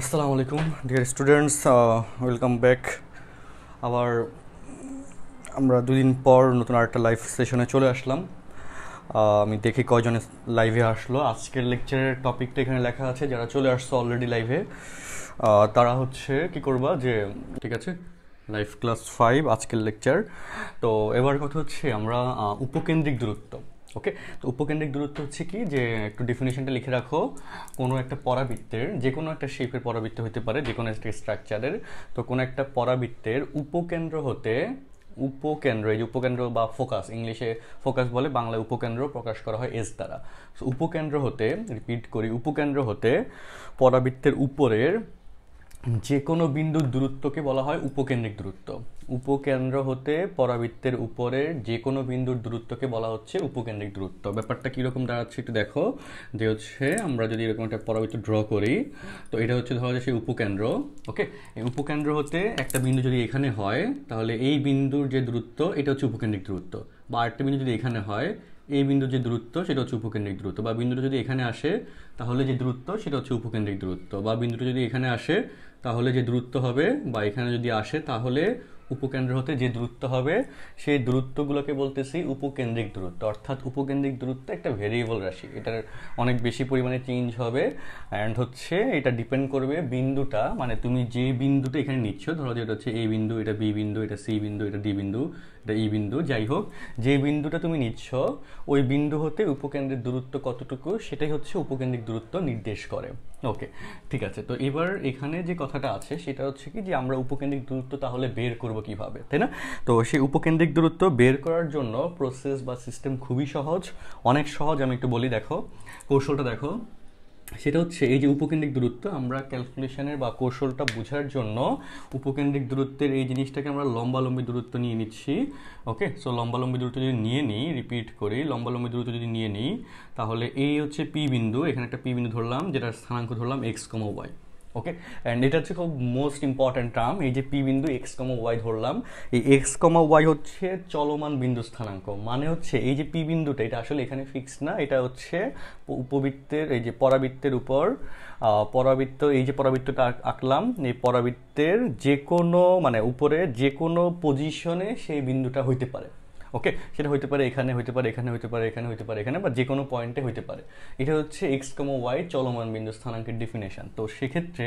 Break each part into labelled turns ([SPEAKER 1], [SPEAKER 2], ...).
[SPEAKER 1] আসসালামু আলাইকুম dear students welcome back আবার আমরা দুদিন পর নতুন আরেকটা লাইভ সেশনে চলে আসলাম। আমি দেখি কয়জন লাইভে আসলো। আজকের লেকচারের টপিকটা এখানে লেখা আছে, যারা চলে আসছো অলরেডি লাইভে তারা হচ্ছে কি করবা যে, ঠিক আছে লাইভ ক্লাস ফাইভ আজকের লেকচার তো এবার কথা হচ্ছে আমরা উপকেন্দ্রিক দূরত্ব। ওকে তো উপকেন্দ্রিক দূরত্ব হচ্ছে কি? যে একটু ডেফিনেশনটা লিখে রাখো। কোনো একটা পরাবৃত্তের, যে কোনো একটা শেপের পরাবৃত্ত হতে পারে, যে কোনো একটা স্ট্রাকচারের তো কোনো একটা পরাবৃত্তের উপকেন্দ্র হতে উপকেন্দ্র, এই যে উপকেন্দ্র বা ফোকাস ইংলিশে ফোকাস বলে, বাংলায় উপকেন্দ্র প্রকাশ করা হয় এস দ্বারা। উপকেন্দ্র হতে রিপিট করি, উপকেন্দ্র হতে পরাবৃত্তের উপরের যে কোনো বিন্দুর দূরত্বকে বলা হয় উপকেন্দ্রিক দূরত্ব। উপকেন্দ্র হতে পরাবৃত্তের উপরে যে কোনো বিন্দুর দূরত্বকে বলা হচ্ছে উপকেন্দ্রিক দূরত্ব। ব্যাপারটা কীরকম দাঁড়াচ্ছে একটু দেখো। যে হচ্ছে আমরা যদি এরকম একটা পরাবৃত্ত ড্র করি, তো এটা হচ্ছে ধরো যে সেই উপকেন্দ্র, ওকে? এই উপকেন্দ্র হতে একটা বিন্দু যদি এখানে হয়, তাহলে এই বিন্দুর যে দূরত্ব, এটা হচ্ছে উপকেন্দ্রিক দূরত্ব। বা আরেকটা বিন্দু যদি এখানে হয়, এই বিন্দুর যে দূরত্ব, সেটা হচ্ছে উপকেন্দ্রিক দূরত্ব। বা বিন্দুটা যদি এখানে আসে, তাহলে যে দূরত্ব, সেটা হচ্ছে উপকেন্দ্রিক দূরত্ব। বা বিন্দুটা যদি এখানে আসে তাহলে যে দূরত্ব হবে বা এখানে যদি আসে, তাহলে উপকেন্দ্র হতে যে দূরত্ব হবে, সেই দূরত্বগুলোকে বলতেছি উপকেন্দ্রিক দূরত্ব। অর্থাৎ উপকেন্দ্রিক দূরত্ব একটা ভেরিয়েবল রাশি। এটার অনেক বেশি পরিমাণে চেঞ্জ হবে অ্যান্ড হচ্ছে এটা ডিপেন্ড করবে বিন্দুটা মানে তুমি যে বিন্দুটা এখানে নিচ্ছ, ধরো যে এটা হচ্ছে এ বিন্দু, এটা বি বিন্দু, এটা সি বিন্দু, এটা ডি বিন্দু, এটা ই বিন্দু, যাই হোক, যে বিন্দুটা তুমি নিচ্ছ, ওই বিন্দু হতে উপকেন্দ্রের দূরত্ব কতটুকু, সেটাই হচ্ছে উপকেন্দ্রিক দূরত্ব নির্দেশ করে। ওকে ঠিক আছে। তো এবার এখানে যে কথাটা আছে, সেটা হচ্ছে কি যে আমরা উপকেন্দ্রিক দূরত্ব তাহলে বের করব কীভাবে, তাই না? তো সেই উপকেন্দ্রিক দূরত্ব বের করার জন্য প্রসেস বা সিস্টেম খুবই সহজ, অনেক সহজ। আমি একটু বলি, দেখো, কৌশলটা দেখো। সেটা হচ্ছে এই যে উপকেন্দ্রিক দূরত্ব, আমরা ক্যালকুলেশনের বা কৌশলটা বোঝার জন্য উপকেন্দ্রিক দূরত্বের এই জিনিসটাকে আমরা লম্বালম্বী দূরত্ব নিয়ে নিচ্ছি। ওকে সো লম্বালম্বী দূরত্ব যদি নিয়ে নিই রিপিট করি, লম্বালম্বী দূরত্ব যদি নিয়ে নিই, তাহলে এই হচ্ছে পি বিন্দু, এখানে একটা পি বিন্দু ধরলাম, যেটার স্থানাঙ্ক ধরলাম x comma y okay and এটা হচ্ছে খুব মোস্ট ইম্পর্ট্যান্ট টার্ম এই যে পি বিন্দু এক্স কমা ওয়াই ধরলাম। এই এক্স কমা ওয়াই হচ্ছে চলমান বিন্দু স্থানাঙ্ক। মানে হচ্ছে এই যে পি বিন্দুটা, এটা আসলে এখানে ফিক্স না, এটা হচ্ছে উপবৃত্তের, এই যে পরাবৃত্তের উপর পরাবৃত্ত, এই যে পরাবৃত্তটা আঁকলাম, এই পরাবৃত্তের যে কোনো মানে উপরে যে কোনো পজিশনে সেই বিন্দুটা হইতে পারে। ওকে সেটা হইতে পারে এখানে, হইতে পারে এখানে, হইতে পারে এখানে, হইতে পারে এখানে, বা যে কোনো পয়েন্টে হইতে পারে। এটা হচ্ছে এক্স কমো ওয়াই চলমান বিন্দু স্থানাঙ্কের ডেফিনেশন তো সেক্ষেত্রে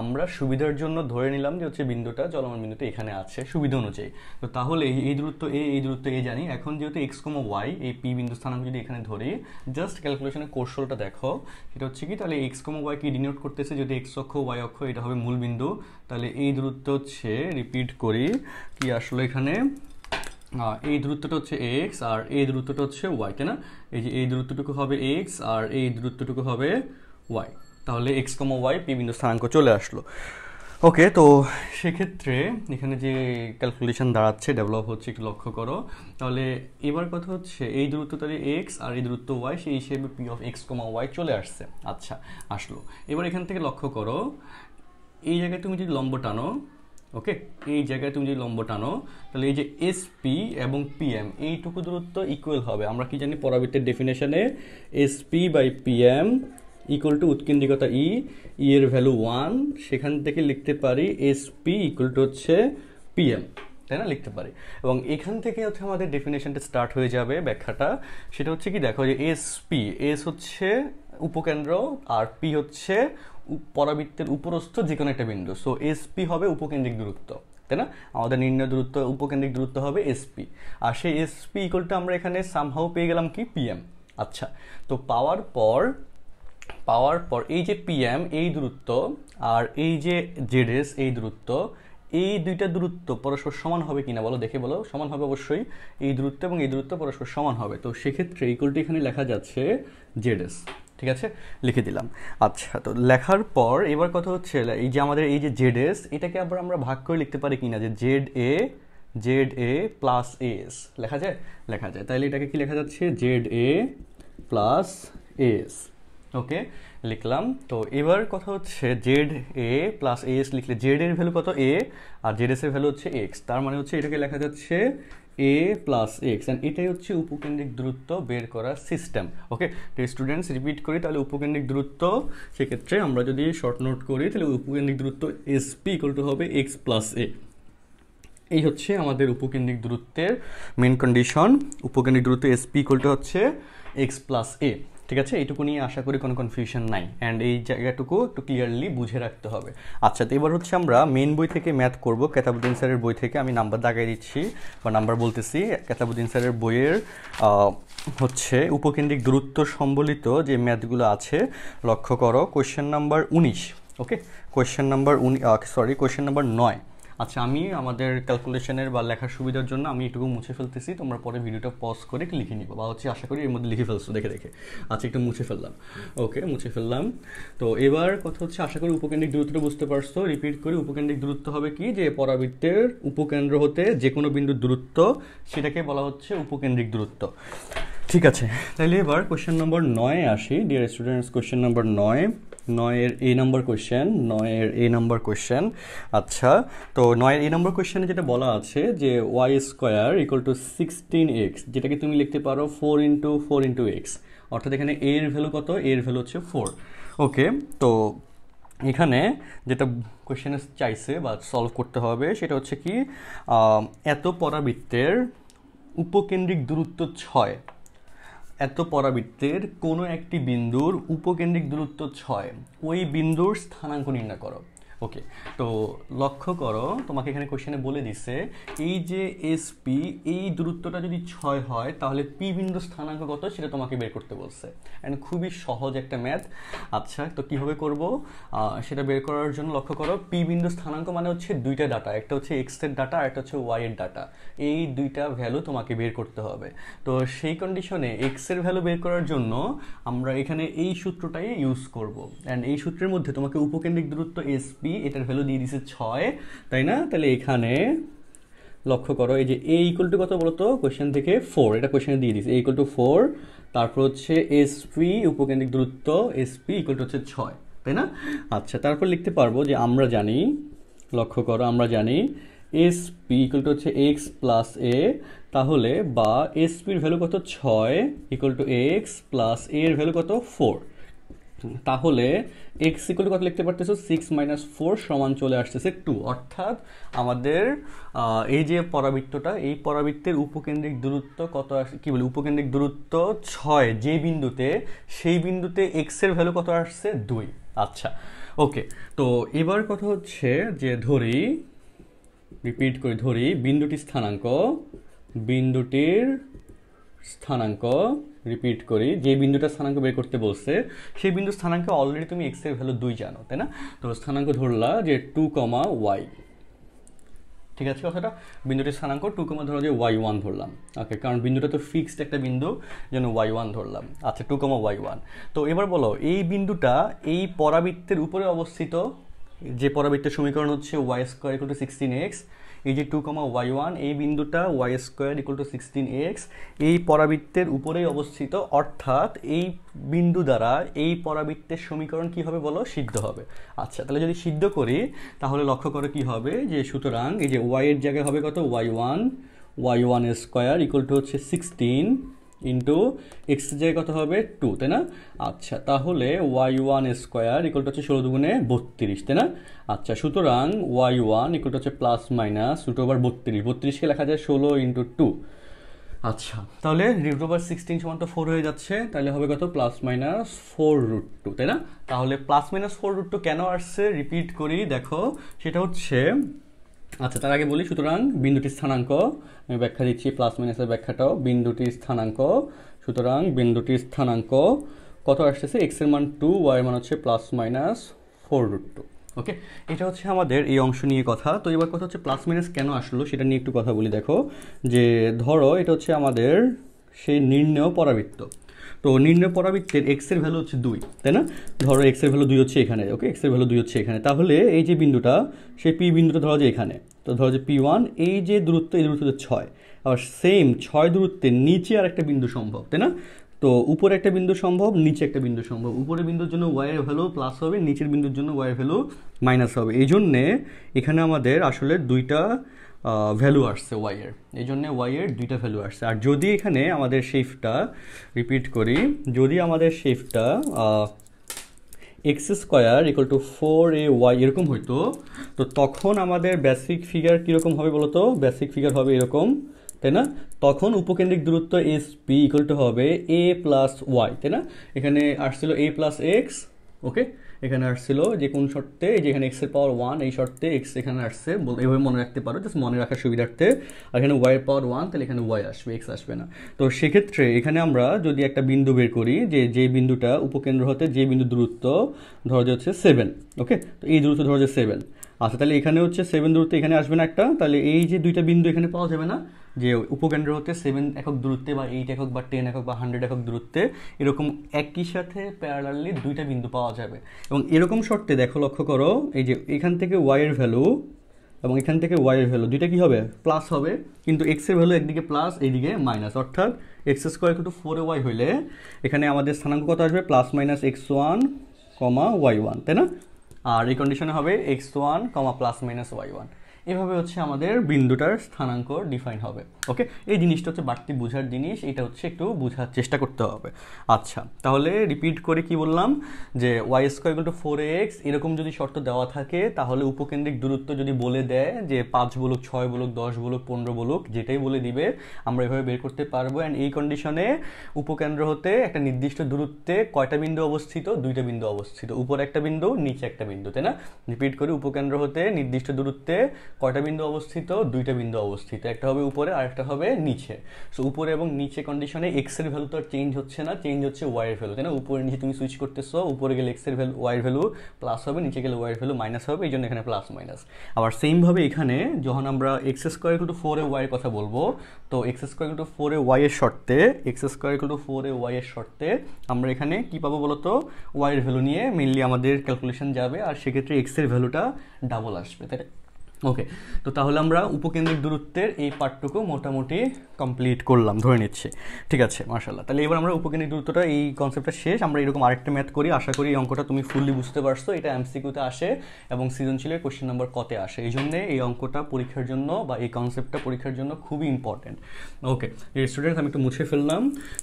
[SPEAKER 1] আমরা সুবিধার জন্য ধরে নিলাম যে হচ্ছে বিন্দুটা চলমান বিন্দুতে এখানে আছে, সুবিধা অনুযায়ী। তো তাহলে এই দূরত্ব এ, এই দূরত্ব এ জানি। এখন যেহেতু এক্স কমো ওয়াই এই পি বিন্দু স্থানাঙ্ক যদি এখানে ধরি জাস্ট ক্যালকুলেশনের কৌশলটা দেখো। সেটা হচ্ছে কি, তাহলে এক্স কমো ওয়াই কি ডিনোট করতেছে? যদি এক্স অক্ষ ওয়াই অক্ষ, এটা হবে মূল বিন্দু, তাহলে এই দূরত্ব হচ্ছে রিপিট করি, কি আসলে এখানে? এই দূরত্বটা হচ্ছে এক্স আর এই দূরত্বটা হচ্ছে ওয়াই তাই না? এই যে এই দূরত্বটুকু হবে এক্স আর এই দূরত্বটুকু হবে ওয়াই তাহলে এক্স কমা ওয়াই পি বিন্দু স্থানাঙ্ক চলে আসলো। ওকে, তো সেক্ষেত্রে এখানে যে ক্যালকুলেশন দাঁড়াচ্ছে ডেভেলপ হচ্ছে, একটু লক্ষ্য করো। তাহলে এবার কথা হচ্ছে, এই দূরত্ব তাহলে এক্স আর এই দূরত্ব ওয়াই সেই হিসেবে P of x comma y চলে আসছে। আচ্ছা আসলো। এবার এখান থেকে লক্ষ্য করো, এই জায়গায় তুমি যদি লম্ব টানো ওকে এই জায়গায় তুমি যদি লম্ব টানো, তাহলে এই যে এসপি এবং পিএম এইটুকু দূরত্ব ইকুয়াল হবে। আমরা কি জানি পরাবৃত্তের ডেফিনেশনে SP by PM equal to উৎকেন্দ্রিকতা e e এর ভ্যালু ওয়ান সেখান থেকে লিখতে পারি এসপি ইকুয়াল টু হচ্ছে পিএম তাই না? লিখতে পারি। এবং এখান থেকে হচ্ছে আমাদের ডেফিনেশনটা স্টার্ট হয়ে যাবে ব্যাখ্যাটা। সেটা হচ্ছে কি, দেখো যে এস পি এস হচ্ছে উপকেন্দ্র আর পি হচ্ছে পরাবৃত্তের উপরস্থ যে কোনো একটা বিন্দু। সো এস পি হবে উপকেন্দ্রিক দূরত্ব, তাই না? আমাদের নির্ণয় দূরত্ব, উপকেন্দ্রিক দূরত্ব হবে এসপি আর সেই এসপি ইকুয়ালটা আমরা এখানে সামহাও পেয়ে গেলাম কি? পিএম আচ্ছা তো পাওয়ার পর পাওয়ার পর এই যে পিএম এই দূরত্ব, আর এই যে জেডএস এই দূরত্ব, এই দুইটা দূরত্ব পরস্পর সমান হবে কিনা বলো, দেখে বলো। সমান হবে অবশ্যই এই দূরত্ব এবং এই দূরত্ব পরস্পর সমান হবে। তো সেক্ষেত্রে ইকুয়ালটি এখানে লেখা যাচ্ছে জেডএস ঠিক আছে? লিখে দিলাম। আচ্ছা তো লেখার পর এবার কথা হচ্ছে এই যে আমাদের এই যে জেড এস এটাকে আবার আমরা ভাগ করে লিখতে পারি কিনা? যে Z A Z A plus S লেখা যায়? লেখা যায়। তাহলে এটাকে কি লেখা যাচ্ছে? Z A plus S okay, লিখলাম। তো এবার কথা হচ্ছে জেড এ প্লাস এস লিখলে জেড এর ভ্যালু কত? এ আর জেড এস এর ভ্যালু হচ্ছে এক্স তার মানে হচ্ছে এটাকে লেখা যাচ্ছে এ প্লাস এক্স অ্যান্ড এটাই হচ্ছে উপকেন্দ্রিক দূরত্ব বের করার সিস্টেম ওকে তো স্টুডেন্টস রিপিট করি, তাহলে উপকেন্দ্রিক দূরত্ব, সেক্ষেত্রে আমরা যদি শর্ট নোট করি, তাহলে উপকেন্দ্রিক দূরত্ব এস পি হবে এক্স প্লাস এ এই হচ্ছে আমাদের উপকেন্দ্রিক দূরত্বের মেন কন্ডিশন উপকেন্দ্রিক দূরত্ব এসপি ইকুয়াল টু হচ্ছে এক্স প্লাস এ ঠিক আছে? এইটুকু নিয়ে আশা করি কোনো কনফিউশন নাই। অ্যান্ড এই জায়গাটুকু একটু ক্লিয়ারলি বুঝে রাখতে হবে। আচ্ছা তো এবার হচ্ছে আমরা মেন বই থেকে ম্যাথ করব। কেতাবুদ্দিন স্যারের বই থেকে আমি নাম্বার দাগাই দিচ্ছি, বা নাম্বার বলতেছি। কেতাবুদ্দিন স্যারের বইয়ের হচ্ছে উপকেন্দ্রিক দূরত্ব সম্বলিত যে ম্যাথগুলো আছে, লক্ষ্য করো। কোয়েশ্চেন নাম্বার উনিশ ওকে কোয়েশ্চেন নাম্বার উনি সরি কোয়েশ্চেন নাম্বার নয়। আচ্ছা আমি আমাদের ক্যালকুলেশনের বা লেখার সুবিধার জন্য আমি এটুকু মুছে ফেলতেছি। তোমরা পরে ভিডিওটা পজ করে লিখে নিবো বা হচ্ছে আশা করি এর মধ্যে লিখে ফেলছো, দেখে দেখে। আচ্ছা একটু মুছে ফেললাম। ওকে, মুছে ফেললাম। তো এবার কথা হচ্ছে, আশা করি উপকেন্দ্রিক দূরত্বটা বুঝতে পারছ। রিপিট করি উপকেন্দ্রিক দূরত্ব হবে কি? যে পরাবৃত্তের উপকেন্দ্র হতে যে কোনো বিন্দুর দূরত্ব, সেটাকে বলা হচ্ছে উপকেন্দ্রিক দূরত্ব। ঠিক আছে তাহলে এবার কোয়েশ্চেন নম্বর নয় আসি। ডিয়ার স্টুডেন্টস কোয়েশ্চেন নম্বর নয়। নয়ের এ নম্বর কোয়েশ্চেন নয়ের এ নম্বর কোয়েশ্চেন আচ্ছা তো নয়ের এ নম্বর কোয়েশ্চেনে যেটা বলা আছে যে y square equal to sixteen x যেটাকে তুমি লিখতে পারো four into four into x অর্থাৎ এখানে এ এর ভ্যালু কত? এর ভ্যালু হচ্ছে ফোর ওকে তো এখানে যেটা কোয়েশ্চেনে চাইছে বা সলভ করতে হবে সেটা হচ্ছে কি এত পরাবৃত্তের উপকেন্দ্রিক দূরত্ব ছয়। এত পরাবৃত্তের কোনো একটি বিন্দুর উপকেন্দ্রিক দূরত্ব ছয়। ওই বিন্দুর স্থানাঙ্ক নির্ণয় করো। ওকে তো লক্ষ্য করো, তোমাকে এখানে কোশ্চেনে বলে দিছে, এই যে এস পি এই দূরত্বটা যদি ছয় হয়, তাহলে পি বিন্দু স্থানাঙ্ক কত সেটা তোমাকে বের করতে বলছে। অ্যান্ড খুবই সহজ একটা ম্যাথ আচ্ছা তো কীভাবে করব? সেটা বের করার জন্য লক্ষ্য করো পি বিন্দু স্থানাঙ্ক মানে হচ্ছে দুইটা ডাটা একটা হচ্ছে এক্সের ডাটা আর একটা হচ্ছে ওয়াই এর ডাটা এই দুইটা ভ্যালু তোমাকে বের করতে হবে। তো সেই কন্ডিশনে এক্সের ভ্যালু বের করার জন্য আমরা এখানে এই সূত্রটাই ইউজ করব। অ্যান্ড এই সূত্রের মধ্যে তোমাকে উপকেন্দ্রিক দূরত্ব এসপি এটার ভ্যালু দিয়ে দিছে ছয়, তাই না? তাহলে এখানে লক্ষ্য করো, এই যে এ ইকুয়াল টু কত বলতো? কোয়েশ্চেন থেকে ফোর এটা কোয়েশ্চেনে দিয়ে দিছে এ ইকুয়াল টু ফোর তারপর হচ্ছে এসপি উপকেন্দ্রিক দূরত্ব এসপি ইকুয়াল টু হচ্ছে ছয়, তাই না? আচ্ছা তারপর লিখতে পারব যে আমরা জানি, লক্ষ্য করো, আমরা জানি এস পি ইকুয়াল টু হচ্ছে এক্স প্লাস এ তাহলে বা এসপির ভ্যালু কত? ছয় ইকুয়াল টু এক্স প্লাস এর ভ্যালু কত? ফোর তাহলে এক্স ইকুয়াল কত লিখতে পারতেছো? সিক্স মাইনাস ফোর সমান চলে আসতেছে টু অর্থাৎ আমাদের এই যে পরাবৃত্তটা, এই পরাবৃত্তের উপকেন্দ্রিক দূরত্ব কত আসছে কী বলি, উপকেন্দ্রিক দূরত্ব ছয়। যে বিন্দুতে, সেই বিন্দুতে এক্সের ভ্যালু কত আসছে? দুই। আচ্ছা ওকে তো এবার কথা হচ্ছে যে ধরি রিপিট করে, ধরি, বিন্দুটির স্থানাঙ্ক বিন্দুটির স্থানাঙ্ক রিপিট করি, যে বিন্দুটা স্থানাঙ্ক বের করতে বলছে, সেই বিন্দু স্থানাঙ্ক অলরেডি তুমি এক্সের ভ্যালু দুই জানো, তাই না? তো স্থানাঙ্ক ধরলা যে টু কমা ওয়াই ঠিক আছে কথাটা? বিন্দুটির স্থানাঙ্ক টু কমা ধরো যে ওয়াই ওয়ান ধরলাম। ওকে কারণ বিন্দুটা তো ফিক্সড একটা বিন্দু, যেন ওয়াই ওয়ান ধরলাম। আচ্ছা টু কমা ওয়াই ওয়ান তো এবার বলো, এই বিন্দুটা এই পরাবৃত্তের উপরে অবস্থিত, যে পরাবৃত্তের সমীকরণ হচ্ছে y square equal to sixteen x এই যে টু কমা ওয়াই ওয়ান এই বিন্দুটা y square equal to sixteen x এই পরাবৃত্তের উপরেই অবস্থিত, অর্থাৎ এই বিন্দু দ্বারা এই পরাবৃত্তের সমীকরণ কি হবে বলো? সিদ্ধ হবে। আচ্ছা তাহলে যদি সিদ্ধ করি, তাহলে লক্ষ্য করে কি হবে? যে সুতরাং এই যে ওয়াই এর জায়গায় হবে কত? Y one y one square equal to হচ্ছে সিক্সটিন ইন্টু এক্স জায়গায় কত হবে? টু তাই না? আচ্ছা তাহলে ওয়াই ওয়ান স্কোয়ার ইকুয়াল হচ্ছে ষোলো দুগুণে বত্রিশ, তাই না? আচ্ছা সুতরাং ওয়াই ওয়ান ইকুয়াল হচ্ছে প্লাস মাইনাস রুট ওভার বত্রিশ, বত্রিশকে লেখা যায় ষোলো ইন্টু টু আচ্ছা তাহলে রুট ওভার সিক্সটিন সমান তো ফোর হয়ে যাচ্ছে, তাহলে হবে কত? Plus minus four root two তাই না? তাহলে plus minus four root two কেন আসছে? রিপিট করি, দেখো, সেটা হচ্ছে আচ্ছা তার আগে বলি, সুতরাং বিন্দুটির স্থানাঙ্ক, আমি ব্যাখ্যা দিচ্ছি প্লাস মাইনাসের ব্যাখ্যাটাও, বিন্দুটির স্থানাঙ্ক, সুতরাং বিন্দুটির স্থানাঙ্ক, কত আসতেছে? এক্সের মান টু ওয়াই মান হচ্ছে plus minus four root two okay এটা হচ্ছে আমাদের এই অংশ নিয়ে কথা। তো এবার কথা হচ্ছে প্লাস মাইনাস কেন আসলো, সেটা নিয়ে একটু কথা বলি, দেখো। যে, ধরো, এটা হচ্ছে আমাদের সেই নির্ণয় পরাবৃত্ত। তো নির্ণয় পরাবৃত্তের এক্সের ভ্যালু হচ্ছে দুই, তাই না? ধরো এক্সের ভ্যালু দুই হচ্ছে এখানে ওকে এক্সের ভ্যালু দুই হচ্ছে এখানে। তাহলে এই যে বিন্দুটা সেই পি বিন্দুটা ধরো যে এখানে। তো ধরো যে পি ওয়ান এই যে দূরত্ব, এই দূরত্ব হচ্ছে ছয়। আবার সেম ছয় দূরত্বের নিচে আর একটা বিন্দু সম্ভব, তাই না? তো উপরে একটা বিন্দু সম্ভব, নিচে একটা বিন্দু সম্ভব। উপরের বিন্দুর জন্য ওয়াইয়ের ভ্যালু প্লাস হবে, নিচের বিন্দুর জন্য ওয়াইয়ের ভ্যালু মাইনাস হবে। এই জন্যে এখানে আমাদের আসলে দুইটা ভ্যালু আসছে ওয়াই এর। এই জন্য ওয়াই এর দুইটা ভ্যালু আসছে। আর যদি এখানে আমাদের শেফটা রিপিট করি, যদি আমাদের শেফটা x square equal to four a y এরকম হইতো, তো তখন আমাদের বেসিক ফিগার কীরকম হবে বলতো? বেসিক ফিগার হবে এরকম, তাই না? তখন উপকেন্দ্রিক দূরত্ব এস পি ইকুয়াল টু হবে এ প্লাস ওয়াই তাই না? এখানে আসছিল এ প্লাস এক্স ওকে এখানে আসছিল যে কোন শর্তে, যে এখানে এক্সের পাওয়ার ওয়ান এই শর্তে এক্স এখানে আসছে। এভাবে মনে রাখতে পারো জাস্ট মনে রাখার সুবিধার্থে। আর এখানে ওয়াইয়ের পাওয়ার ওয়ান তাহলে এখানে ওয়াই আসবে এক্স আসবে না। তো সেক্ষেত্রে এখানে আমরা যদি একটা বিন্দু বের করি, যে যে বিন্দুটা উপকেন্দ্র হতে যে বিন্দু দূরত্ব, ধরা যাচ্ছে সেভেন ওকে তো এই দূরত্ব ধরা যাচ্ছে সেভেন আচ্ছা তাহলে এখানে হচ্ছে সেভেন দূরত্ব এখানে আসবে না একটা, তাহলে এই যে দুইটা বিন্দু এখানে পাওয়া যাবে না যে উপকেন্দ্র হতে সেভেন একক দূরত্বে বা এইট একক বা টেন একক বা হান্ড্রেড একক দূরত্বে, এরকম একই সাথে প্যারালালি দুইটা বিন্দু পাওয়া যাবে। এবং এরকম শর্তে দেখো লক্ষ্য করো, এই যে এখান থেকে ওয়াইয়ের ভ্যালু এবং এখান থেকে ওয়াইয়ের ভ্যালু দুইটা কি হবে? প্লাস হবে, কিন্তু এক্সের ভ্যালু একদিকে প্লাস এইদিকে মাইনাস অর্থাৎ এক্স স্কোয়ার একটু ফোর ওয়াই হইলে এখানে আমাদের স্থানাঙ্ক কত আসবে? Plus minus x one comma y one তাই না? আর এই কন্ডিশনে হবে x one comma plus minus y one এভাবে হচ্ছে আমাদের বিন্দুটার স্থানাঙ্ক ডিফাইন হবে ওকে এই জিনিসটা হচ্ছে বাড়তি বোঝার জিনিস, এটা হচ্ছে একটু বোঝার চেষ্টা করতে হবে। আচ্ছা তাহলে রিপিট করে কি বললাম? যে y square to four x এরকম যদি শর্ত দেওয়া থাকে, তাহলে উপকেন্দ্রিক দূরত্ব যদি বলে দেয় যে পাঁচ বলুক, ছয় বলুক, দশ বলুক, পনেরো বলুক, যেটাই বলে দিবে, আমরা এভাবে বের করতে পারব। অ্যান্ড এই কন্ডিশনে উপকেন্দ্র হতে একটা নির্দিষ্ট দূরত্বে কয়টা বিন্দু অবস্থিত? দুইটা বিন্দু অবস্থিত। উপরে একটা বিন্দু, নিচে একটা বিন্দু, তাই না? রিপিট করে উপকেন্দ্র হতে নির্দিষ্ট দূরত্বে কয়টা বিন্দু অবস্থিত? দুইটা বিন্দু অবস্থিত। একটা হবে উপরে আর একটা হবে নিচে। সো উপরে এবং নিচে কন্ডিশনে এক্সের ভ্যালু তো আর চেঞ্জ হচ্ছে না চেঞ্জ হচ্ছে ওয়াই এর ভ্যালু তাই না? উপরে নিচে তুমি সুইচ করতেছো, উপরে গেলে এক্সের ভ্যালু ওয়াই এর ভ্যালু প্লাস হবে, নিচে গেলে ওয়াই এর ভ্যালু মাইনাস হবে এই জন্য এখানে প্লাস মাইনাস আবার সেমভাবে এখানে যখন আমরা x square to four a y এর কথা বলব, তো x square to four a y এর শর্তে x square to four a y এর শর্তে আমরা এখানে কি পাবো বলতো? ওয়াই এর ভ্যালু নিয়ে মেনলি আমাদের ক্যালকুলেশন যাবে, আর সেক্ষেত্রে এক্সের ভ্যালুটা ডাবল আসবে, তাই ওকে তো তাহলে আমরা উপকেন্দ্রিক দূরত্বের এই পার্টটুকু মোটামুটি কমপ্লিট করলাম, ধরে নিচ্ছি। ঠিক আছে মার্শাল্লাহ তাহলে এবার আমরা উপকেন্দ্রিক দূরত্বটা, এই কনসেপ্টটা শেষ। আমরা এরকম আরেকটা ম্যাথ করি। আশা করি এই অঙ্কটা তুমি ফুললি বুঝতে পারছ। এটা এমসিকিউতে আসে এবং সৃজনশীলের কোশ্চেন নাম্বার কতে আসে। এই জন্যে এই অঙ্কটা পরীক্ষার জন্য বা এই কনসেপ্টটা পরীক্ষার জন্য খুবই ইম্পর্টেন্ট ওকে স্টুডেন্টস আমি একটু মুছে ফেললাম।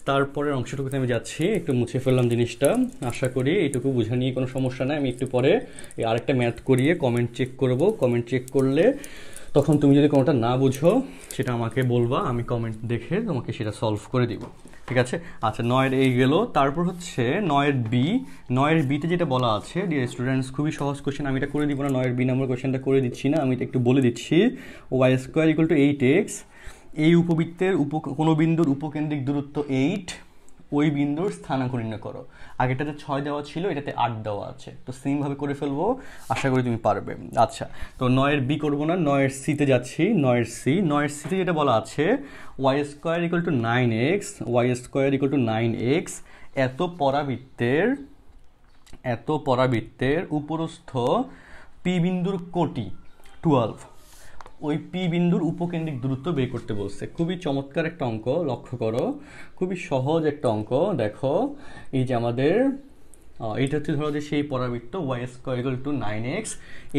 [SPEAKER 1] তারপরের অংশটুকুতে আমি যাচ্ছি। একটু মুছে ফেললাম জিনিসটা। আশা করি এইটুকু বুঝে নিয়ে কোনো সমস্যা নাই। আমি একটু পরে এই আরেকটা ম্যাথ করিয়ে কমেন্ট চেক করব। কমেন্ট চেক করলে তখন তুমি যদি কোনোটা না বুঝো, সেটা আমাকে বলবা, আমি কমেন্ট দেখে তোমাকে সেটা সলভ করে দিব। ঠিক আছে? আচ্ছা নয়ের এই গেল। তারপর হচ্ছে নয়ের বি নয়ের বিতে যেটা বলা আছে ডিয়ার স্টুডেন্টস খুবই সহজ কোশ্চেন আমি এটা করে দিব না। নয়ের বি নম্বর কোশ্চেনটা করে দিচ্ছি না, আমি এটা একটু বলে দিচ্ছি। Y square equal to eight x এই উপবৃত্তের উপ কোনো বিন্দুর উপকেন্দ্রিক দূরত্ব এইট ওই বিন্দুর স্থানাঙ্ক নির্ণয় করো। আগেটাতে ছয় দেওয়া ছিল, এটাতে আট দেওয়া আছে। তো সেমভাবে করে ফেলব, আশা করি তুমি পারবে। আচ্ছা তো নয়ের বি করব না, নয়ের সিতে যাচ্ছি, নয়ের সি। নয়ের সিতে যেটা বলা আছে y square equal to nine x y square equal to nine x এত পরাবৃত্তের এত পরাবৃত্তের উপরস্থ পি বিন্দুর কোটি টুয়েলভ ওই পি বিন্দুর উপকেন্দ্রিক দূরত্ব বের করতে বলছে। খুবই চমৎকার একটা অঙ্ক, লক্ষ্য করো। খুবই সহজ একটা অঙ্ক, দেখো। এই যে আমাদের এটা হচ্ছে ধরো যে সেই পরাবৃত্ত y square to nine x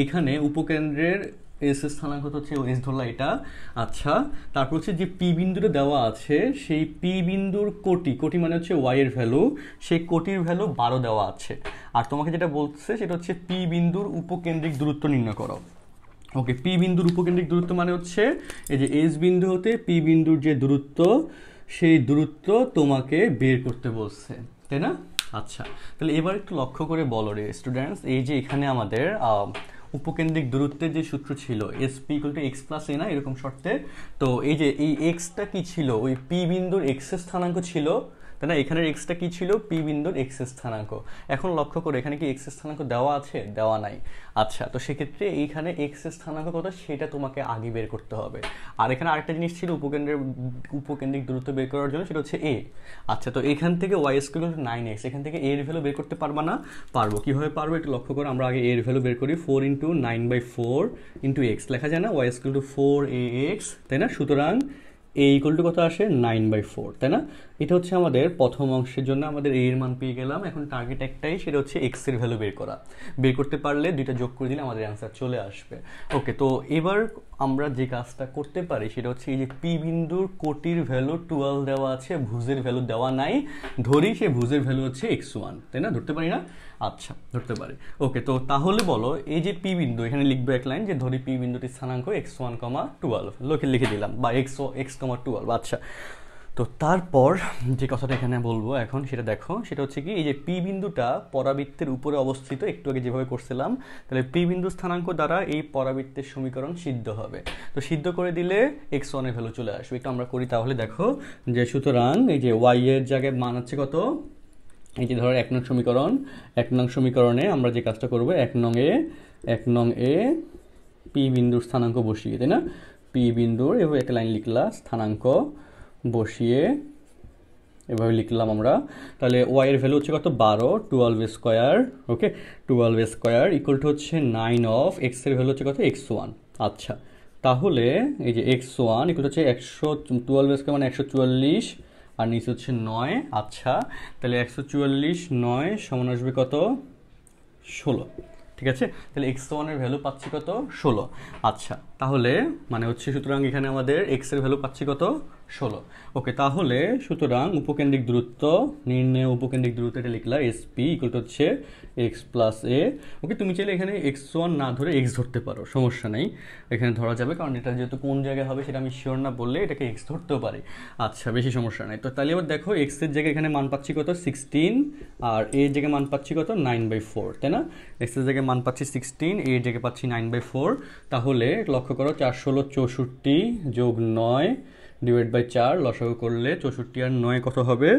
[SPEAKER 1] এখানে উপকেন্দ্রের এস স্থানাঙ্ক হচ্ছে এস ধরলা এটা। আচ্ছা তারপর হচ্ছে যে পি বিন্দুটা দেওয়া আছে, সেই পি বিন্দুর কোটি কোটি মানে হচ্ছে ওয়াই এর ভ্যালু সেই কোটির ভ্যালু বারো দেওয়া আছে। আর তোমাকে যেটা বলছে, সেটা হচ্ছে পি বিন্দুর উপকেন্দ্রিক দূরত্ব নির্ণয় করো। ওকে পি বিন্দুর উপকেন্দ্রিক দূরত্ব মানে হচ্ছে এই যে এস বিন্দু হতে পি বিন্দুর যে দূরত্ব, সেই দূরত্ব তোমাকে বের করতে বলছে, তাই না? আচ্ছা তাহলে এবার একটু লক্ষ্য করে বলো রে স্টুডেন্টস এই যে এখানে আমাদের উপকেন্দ্রিক দূরত্বের যে সূত্র ছিল S P equal to x plus a না, এরকম শর্তে, তো এই যে এই এক্সটা কি ছিল? ওই পি বিন্দুর এক্সের স্থানাঙ্ক ছিল তাই না? এখানের এক্সটা কি ছিল? পি বিন্দুর এক্স স্থানাঙ্ক। এখন লক্ষ্য করে, এখানে কি এক্স স্থানাঙ্ক দেওয়া আছে? দেওয়া নাই। আচ্ছা তো সেক্ষেত্রে এইখানে এক্স স্থানাঙ্ক কত? সেটা তোমাকে আগে বের করতে হবে। আর এখানে আরেকটা জিনিস ছিল উপকেন্দ্রের উপকেন্দ্রিক দূরত্ব বের করার জন্য, সেটা হচ্ছে এ আচ্ছা তো এখান থেকে ওয়াই স্কোয়ার নাইন এক্স এখান থেকে এর ভ্যালু বের করতে পারবা না? পারব। কীভাবে পারব? একটু লক্ষ্য করে, আমরা আগে এর ভ্যালু বের করি। Four into nine by four into x লেখা যায় না? Y square to four a x তাই না? সুতরাং এ ইকুয়াল টু কত আসে? নাইন বাই ফোর তাই না? এটা হচ্ছে আমাদের প্রথম অংশের জন্য আমাদের এর মান পেয়ে গেলাম। এখন টার্গেট একটাই, সেটা হচ্ছে এক্সের ভ্যালু বের করা। বের করতে পারলে দুইটা যোগ করে দিলে আমাদের অ্যান্সার চলে আসবে। ওকে তো এবার আমরা যে কাজটা করতে পারি, সেটা হচ্ছে এই যে পি বিন্দুর কোটির ভ্যালু টুয়েলভ দেওয়া আছে, ভুজের ভ্যালু দেওয়া নাই। ধরি সে ভুজের ভ্যালু হচ্ছে এক্স ওয়ান তাই না? ধরতে পারি না? আচ্ছা ধরতে পারি। ওকে তো তাহলে বলো, এই যে পি বিন্দু, এখানে লিখবে এক লাইন যে ধরি পি বিন্দুটির স্থানাঙ্ক এক্স ওয়ান কমা টুয়েলভ লোকে লিখে দিলাম, বা এক্স এক্স কমা টুয়েলভ আচ্ছা তো তারপর যে কথাটা এখানে বলব এখন, সেটা দেখো, সেটা হচ্ছে কি, এই যে পি বিন্দুটা পরাবৃত্তের উপরে অবস্থিত, একটু আগে যেভাবে করছিলাম, তাহলে পি বিন্দু স্থানাঙ্ক দ্বারা এই পরাবৃত্তের সমীকরণ সিদ্ধ হবে। তো সিদ্ধ করে দিলে এক্স ওয়ানের ভ্যালু চলে আসবে। একটু আমরা করি তাহলে দেখো, যে সুতরাং এই যে ওয়াই এর জায়গায় মান হচ্ছে কত? এই যে ধরো এক নং সমীকরণ, এক নং সমীকরণে আমরা যে কাজটা করব, এক নং এ, এক নং এ পি বিন্দুর স্থানাঙ্ক বসিয়ে, তাই না? পি বিন্দুর, এভাবে একটা লাইন লিখলা, স্থানাঙ্ক বসিয়ে এভাবে লিখলাম আমরা। তাহলে ওয়াই এর ভ্যালু হচ্ছে কত? বারো twelve square okay twelve square equal to হচ্ছে নাইন অফ এক্সের ভ্যালু হচ্ছে কত? এক্স ওয়ান আচ্ছা তাহলে এই যে এক্স ওয়ান ইকুয়াল হচ্ছে একশো টুয়েলভ স্কোয়ার মানে একশো চুয়াল্লিশ, আর নিচে হচ্ছে নয়। আচ্ছা তাহলে একশো চুয়াল্লিশ নয় সমান আসবে কত? ষোলো, ঠিক আছে? তাহলে এক্স ওয়ানের ভ্যালু পাচ্ছি কত? ষোলো। আচ্ছা তাহলে মানে হচ্ছে সুতরাং এখানে আমাদের এক্সের ভ্যালু পাচ্ছি কত? ষোলো। ওকে, তাহলে সুতরাং উপকেন্দ্রিক দূরত্ব, নির্ণয় উপকেন্দ্রিক দূরত্ব এটা লিখলা এস পি ইকুয়াল হচ্ছে এক্স প্লাস এ ওকে, তুমি চাইলে এখানে এক্স ওয়ান না ধরে এক্স ধরতে পারো, সমস্যা নেই। এখানে ধরা যাবে, কারণ এটা যেহেতু কোন জায়গায় হবে সেটা আমি শিওর না বললে এটাকে এক্স ধরতেও পারি। আচ্ছা বেশি সমস্যা নেই। তো তাহলে এবার দেখো এক্সের জায়গায় এখানে মান পাচ্ছি কত? সিক্সটিন আর এর জায়গায় মান পাচ্ছি কত? নাইন বাই ফোর তাই না? এক্সের জায়গায় মান পাচ্ছি সিক্সটিন এর জায়গায় পাচ্ছি নাইন বাই ফোর তাহলে লক্ষ্য করো, চার ষোলো চৌষট্টি যোগ নয় ডিভাইড বাই চার, লসাগু করলে চৌষট্টি আর নয় কত হবে?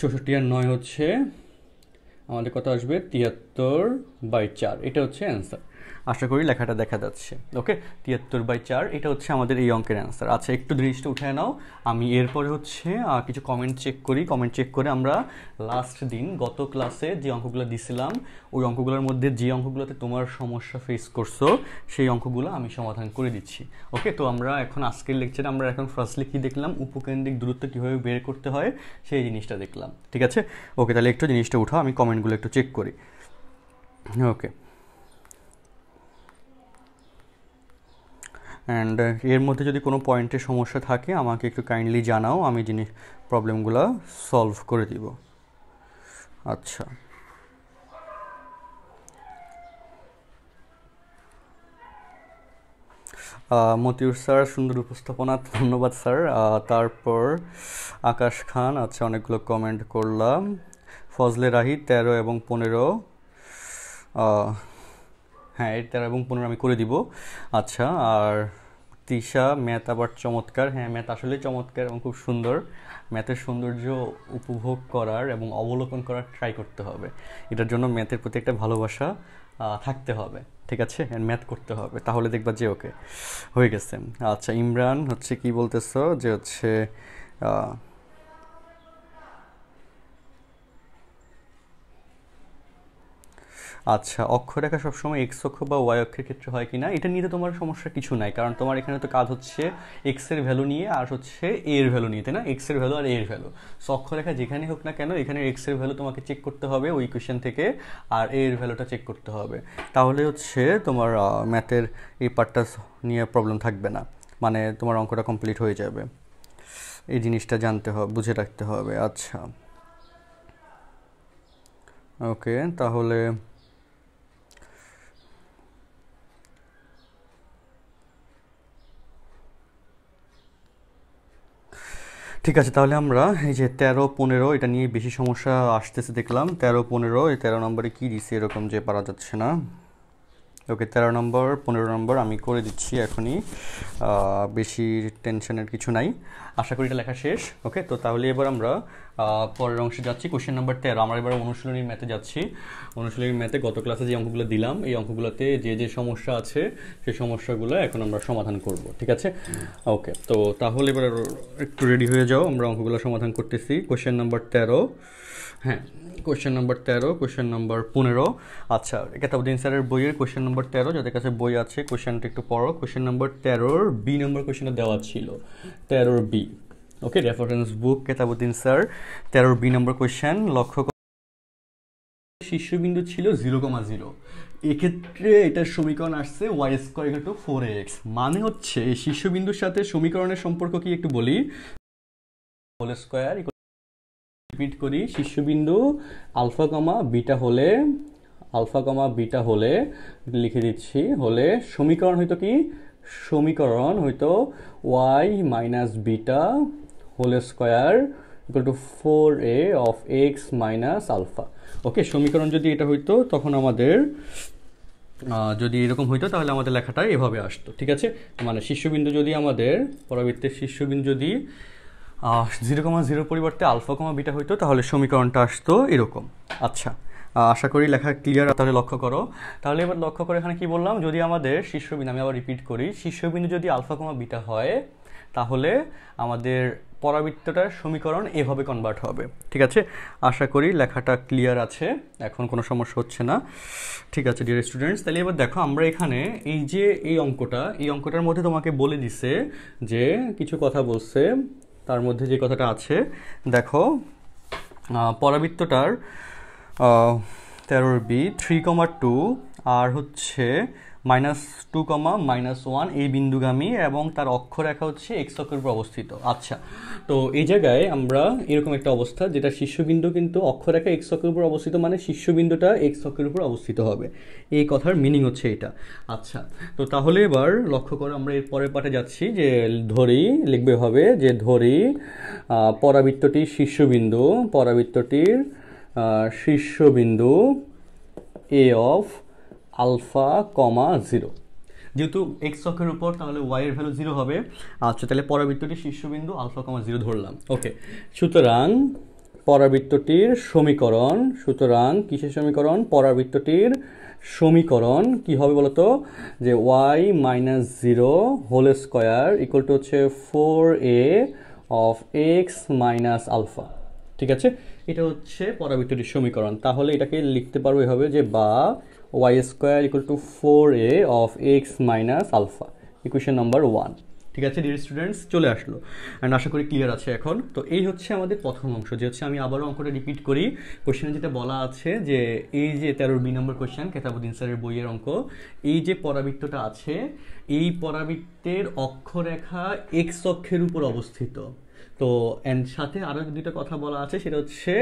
[SPEAKER 1] চৌষট্টি আর নয় হচ্ছে, আমাদের কত আসবে? তিয়াত্তর বাই চার। এটা হচ্ছে অ্যান্সার আশা করি লেখাটা দেখা যাচ্ছে। ওকে তিয়াত্তর বাই চার, এটা হচ্ছে আমাদের এই অঙ্কের অ্যান্সার আচ্ছা একটু জিনিসটা উঠে নাও। আমি এরপরে হচ্ছে কিছু কমেন্ট চেক করি। কমেন্ট চেক করে আমরা লাস্ট দিন, গত ক্লাসে যে অঙ্কগুলো দিছিলাম, ওই অঙ্কগুলোর মধ্যে যে অঙ্কগুলোতে তোমার সমস্যা ফেস করছ, সেই অঙ্কগুলো আমি সমাধান করে দিচ্ছি। ওকে তো আমরা এখন আজকের লেকচারে আমরা এখন ফার্স্টলি কী দেখলাম? উপকেন্দ্রিক দূরত্ব কীভাবে বের করতে হয়, সেই জিনিসটা দেখলাম। ঠিক আছে? ওকে তাহলে একটু জিনিসটা উঠাও, আমি কমেন্টগুলো একটু চেক করি। ওকে অ্যান্ড এর মধ্যে যদি কোনো পয়েন্টে সমস্যা থাকে, আমাকে একটু কাইন্ডলি জানাও, আমি জিনিস প্রবলেমগুলো সলভ করে দিব। আচ্ছা। মতিউর স্যার, সুন্দর উপস্থাপনা, ধন্যবাদ স্যার। তারপর আকাশ খান আচ্ছা অনেকগুলো কমেন্ট করলাম। ফজলে রাহি তেরো এবং পনেরো। হ্যাঁ এর তেরো এবং পনেরো আমি করে দিব। আচ্ছা আর তিশা, ম্যাথ আবার চমৎকার। হ্যাঁ ম্যাথ আসলেই চমৎকার এবং খুব সুন্দর। ম্যাথের সৌন্দর্য উপভোগ করার এবং অবলোকন করার ট্রাই করতে হবে। এটার জন্য ম্যাথের প্রতি একটা ভালোবাসা থাকতে হবে, ঠিক আছে? ম্যাথ করতে হবে। তাহলে দেখবা যে, ওকে, হয়ে গেছে। আচ্ছা ইমরান হচ্ছে কি বলতেছ? যে হচ্ছে আচ্ছা অক্ষরেখা সবসময় এক্স অক্ষ বা ওয়াই অক্ষের ক্ষেত্রে হয় কি না এটা নিয়ে তোমার সমস্যা কিছু নাই, কারণ তোমার এখানে তো কাজ হচ্ছে এক্সের ভ্যালু নিয়ে আর হচ্ছে এ এর ভ্যালু নিয়ে, তাই না? এক্সের ভ্যালু আর এ এর ভ্যালু সো অক্ষরেখা যেখানে হোক না কেন, এখানে এক্সের ভ্যালু তোমাকে চেক করতে হবে ওই কোয়েশ্চেন থেকে, আর এ এর ভ্যালুটা চেক করতে হবে। তাহলে হচ্ছে তোমার ম্যাথের এই পার্টটা নিয়ে প্রবলেম থাকবে না মানে তোমার অঙ্কটা কমপ্লিট হয়ে যাবে। এই জিনিসটা জানতে হবে বুঝে রাখতে হবে আচ্ছা। ওকে তাহলে ঠিক আছে, তাহলে আমরা এই যে তেরো, পনেরো, এটা নিয়ে বেশি সমস্যা আসতেছে দেখলাম। তেরো, পনেরো, এই তেরো নম্বরে কী দিছে এরকম যে পারা যাচ্ছে না। ওকে, তেরো নম্বর, পনেরো নম্বর আমি করে দিচ্ছি এখনই। বেশি টেনশনের কিছু নাই। আশা করি এটা লেখা শেষ, ওকে? তো তাহলে এবার আমরা পরের অংশে যাচ্ছি। কোশ্চেন নাম্বার তেরো। আমরা এবার অনুশীলনীর ম্যাথে যাচ্ছি। অনুশীলনীর ম্যাথে গত ক্লাসে যে অঙ্কগুলো দিলাম, এই অঙ্কগুলোতে যে যে সমস্যা আছে সেই সমস্যাগুলো এখন আমরা সমাধান করব, ঠিক আছে? ওকে, তো তাহলে এবার একটু রেডি হয়ে যাও। আমরা অঙ্কগুলো সমাধান করতেছি। কোশ্চেন নাম্বার তেরো। হ্যাঁ কোশ্চেন নাম্বার তেরো কোশ্চেন নাম্বার পনেরো। আচ্ছা কেতাবুদ্দিন স্যারের বইয়ের কোশ্চেন নাম্বার তেরো, যাদের কাছে বই আছে কোশ্চেনটা একটু পড়ো। কোশ্চেন নাম্বার তেরোর বি নম্বর কোশ্চেনটা দেওয়া ছিল, তেরোর B okay reference book Ketabuddin sir, তেরোর বি নম্বর কোশ্চেন লক্ষ্য শীর্ষবিন্দু ছিল জিরো কমা জিরো এক্ষেত্রে এটার সমীকরণ আসছে y square to four x মানে হচ্ছে, এই শীর্ষবিন্দুর সাথে সমীকরণের সম্পর্ক কি একটু বলি? হোল স্কোয়ার রিপিট করি শীর্ষবিন্দু আলফা কমা বিটা হলে, আলফা কমা বিটা হলে লিখে দিচ্ছি, হলে সমীকরণ হয়তো কি? সমীকরণ হয়তো y minus beta whole square equal to four a of x minus alpha okay সমীকরণ যদি এটা হইতো, তখন আমাদের যদি এরকম হইতো, তাহলে আমাদের লেখাটা এভাবে আসতো, ঠিক আছে? মানে শীর্ষবিন্দু যদি আমাদের পরবর্তীতে শীর্ষবিন্দু যদি জিরো কমা জিরোর পরিবর্তে আলফা কমা বিটা হইতো, তাহলে সমীকরণটা আসতো এরকম। আচ্ছা আশা করি লেখা ক্লিয়ার তাহলে লক্ষ্য করো। তাহলে এবার লক্ষ্য করে এখানে কি বললাম? যদি আমাদের শীর্ষবিন্দু, আমি আবার রিপিট করি, শীর্ষবিন্দু যদি আলফা কমা বিটা হয়, তাহলে আমাদের পরাবৃত্তটার সমীকরণ এভাবে কনভার্ট হবে। ঠিক আছে? আশা করি লেখাটা ক্লিয়ার আছে, এখন কোনো সমস্যা হচ্ছে না। ঠিক আছে ডিয়ার স্টুডেন্টস তাহলে এবার দেখো, আমরা এখানে এই যে এই অঙ্কটা, এই অঙ্কটার মধ্যে তোমাকে বলে দিছে যে, কিছু কথা বলছে তার মধ্যে যে কথাটা আছে দেখো পরাবৃত্তটার তেরোর বি থ্রি কমা টু আর হচ্ছে minus two comma minus one এই বিন্দুগামী এবং তার অক্ষরেখা হচ্ছে এক্স অক্ষের উপর অবস্থিত। আচ্ছা তো এই জায়গায় আমরা এরকম একটা অবস্থা যেটা শীর্ষবিন্দু কিন্তু অক্ষরেখা এক্স অক্ষের উপর অবস্থিত মানে শীর্ষবিন্দুটা এক্স অক্ষের উপর অবস্থিত হবে। এই কথার মিনিং হচ্ছে এটা। আচ্ছা তো তাহলে এবার লক্ষ্য করে আমরা এর পরের পাঠে যাচ্ছি যে ধরি, লিখবে হবে যে ধরি পরাবৃত্তটির শীর্ষবিন্দু পরাবৃত্তটির শীর্ষবিন্দু a of alpha comma zero. যেহেতু এক্স অক্ষের উপর, তাহলে ওয়াই এর ভ্যালু জিরো হবে। আচ্ছা তাহলে পরাবৃত্তটির শীর্ষবিন্দু আলফা কমা জিরো ধরলাম। ওকে। সুতরাং পরাবৃত্তটির সমীকরণ, সুতরাং কিসের সমীকরণ? পরাবৃত্তটির সমীকরণ কি হবে বলতো? যে y minus zero whole square equal to হচ্ছে four a of x minus alpha ঠিক আছে? এটা হচ্ছে পরাবৃত্তটির সমীকরণ। তাহলে এটাকে লিখতে পারব এভাবে যে বা y square equal to four a of x minus alpha equation number one ঠিক আছে ডিয়ার স্টুডেন্টস চলে আসলো। অ্যান্ড আশা করি ক্লিয়ার আছে এখন। তো এই হচ্ছে আমাদের প্রথম অংশ, যে হচ্ছে আমি আবারও অঙ্কটা রিপিট করি। কোশ্চেনে যেটা বলা আছে যে, এই যে তেরোর বি নম্বর কোশ্চেন কেতাবুদ্দিন স্যারের বইয়ের অঙ্ক, এই যে পরাবৃত্তটা আছে, এই পরাবৃত্তের অক্ষরেখা এক্স অক্ষের উপর অবস্থিত। তো অ্যান্ড সাথে আরও দুইটা কথা বলা আছে, সেটা হচ্ছে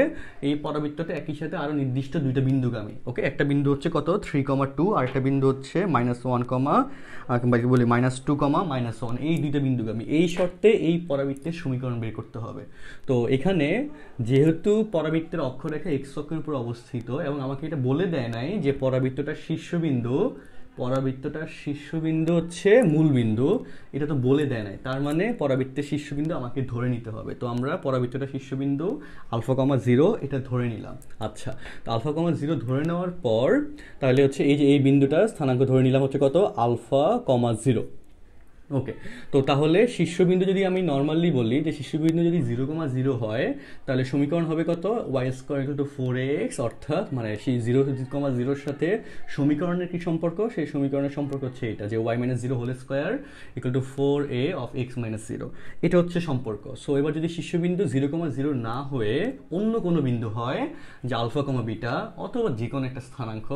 [SPEAKER 1] এই পরাবৃত্তটা একই সাথে আরও নির্দিষ্ট দুইটা বিন্দুগামী ওকে একটা বিন্দু হচ্ছে কত? থ্রি কমা টু আর একটা বিন্দু হচ্ছে মাইনাস ওয়ান কমা কিংবা কি বলি minus two comma minus one এই দুইটা বিন্দুগামী। এই শর্তে এই পরাবৃত্তের সমীকরণ বের করতে হবে। তো, এখানে যেহেতু পরাবৃত্তের অক্ষরেখা এক্স অক্ষের উপর অবস্থিত, এবং আমাকে এটা বলে দেয় নাই যে পরাবৃত্তটার শীর্ষবিন্দু পরাবৃত্তটার শীর্ষবিন্দু হচ্ছে মূল বিন্দু এটা তো বলে দেয় নাই। তার মানে পরাবৃত্তের শীর্ষবিন্দু আমাকে ধরে নিতে হবে। তো আমরা পরাবৃত্তটা শীর্ষবিন্দু আলফা কমা জিরো এটা ধরে নিলাম। আচ্ছা তো আলফা কমা জিরো ধরে নেওয়ার পর তাহলে হচ্ছে এই যে এই বিন্দুটা স্থানাঙ্ক ধরে নিলাম হচ্ছে কত? Alpha comma zero. ওকে তো তাহলে শীর্ষবিন্দু যদি আমি নর্মালি বলি, যে শীর্ষবিন্দু যদি জিরো কমা জিরো হয়, তাহলে সমীকরণ হবে কত? Y square equal to four x অর্থাৎ মানে সেই জিরো কমা জিরোর সাথে সমীকরণের কি সম্পর্ক? সেই সমীকরণের সম্পর্ক হচ্ছে এটা, যে y minus zero whole square equal to four a of x minus zero এটা হচ্ছে সম্পর্ক। সো এবার যদি শীর্ষবিন্দু জিরো কমা জিরো না হয়ে অন্য কোনো বিন্দু হয়, যে আলফা কমা বিটা অথবা যে কোনো একটা স্থানাঙ্ক,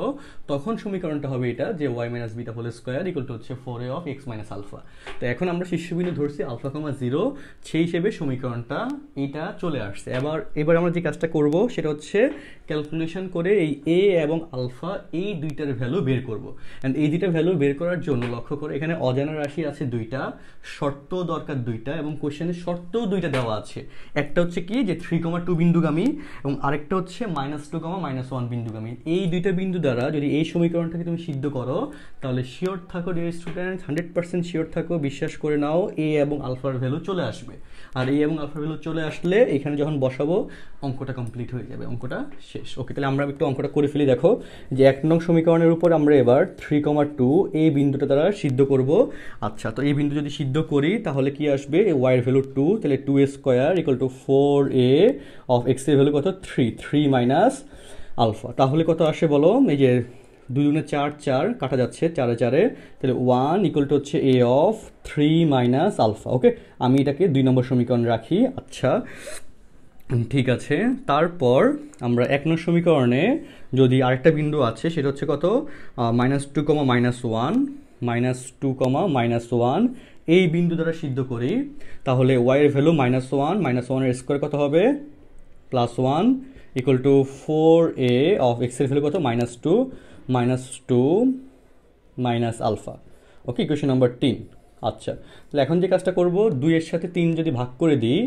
[SPEAKER 1] তখন সমীকরণটা হবে এটা, যে y minus beta whole square equal to হচ্ছে four a of x minus alpha তো এখন আমরা শীর্ষবিন্দু ধরছি, আলফা কমা জিরো। সেই হিসেবে সমীকরণটা এটা চলে আসছে। এবার এবার আমরা যে কাজটা করব, সেটা হচ্ছে ক্যালকুলেশন করে এই এ এবং আলফা এই দুইটার ভ্যালু বের করব। অ্যান্ড এই দুইটা ভ্যালু বের করার জন্য লক্ষ্য করে এখানে অজানা রাশি আছে দুইটা, শর্ত দরকার দুইটা এবং কোশ্চেনের শর্তও দুইটা দেওয়া আছে। একটা হচ্ছে কি যে থ্রি কমা টু বিন্দুগামী এবং আরেকটা হচ্ছে minus two comma minus one বিন্দুগামী। এই দুইটা বিন্দু দ্বারা যদি এই সমীকরণটাকে তুমি সিদ্ধ করো, তাহলে শিওর থাকো dear student hundred percent sure থাকো বিশ্বাস করে নাও এ এবং আলফার ভ্যালু চলে আসবে। আর এ এবং আলফার ভ্যালু চলে আসলে এখানে যখন বসাবো, অঙ্কটা কমপ্লিট হয়ে যাবে, অঙ্কটা শেষ। ওকে তাহলে আমরা একটু অঙ্কটা করে ফেলি, দেখো, যে এক নং সমীকরণের উপর আমরা এবার থ্রি কমা টু এই বিন্দুটা দ্বারা সিদ্ধ করব। আচ্ছা তো এই বিন্দু যদি সিদ্ধ করি, তাহলে কি আসবে? এ ওয়াইয়ের ভ্যালু টু তাহলে two a square equal to four a of x এক্সের ভ্যালু কত? থ্রি থ্রি মাইনাস আলফা তাহলে কত আসে বলো? এই যে দুই চার চার কাটা যাচ্ছে চারে চারে। তাহলে ওয়ান ইকুয়াল টু হচ্ছে a of three minus alpha okay আমি এটাকে দুই নম্বর সমীকরণ রাখি আচ্ছা। ঠিক আছে, তারপর আমরা এক নম্বর সমীকরণে যদি আরেকটা বিন্দু আছে, সেটা হচ্ছে কত? Minus two comma minus one minus two comma minus one এই বিন্দু দ্বারা সিদ্ধ করি, তাহলে ওয়াইয়ের ভ্যালু মাইনাস ওয়ান মাইনাস ওয়ানের স্কোয়ার কত হবে? Plus one equal to four a of এক্সের ভ্যালু কত? Minus two minus two minus alpha okay equation number তিন আচ্ছা তাহলে এখন যে কাজটা করব দুইয়ের সাথে তিন যদি ভাগ করে দিই,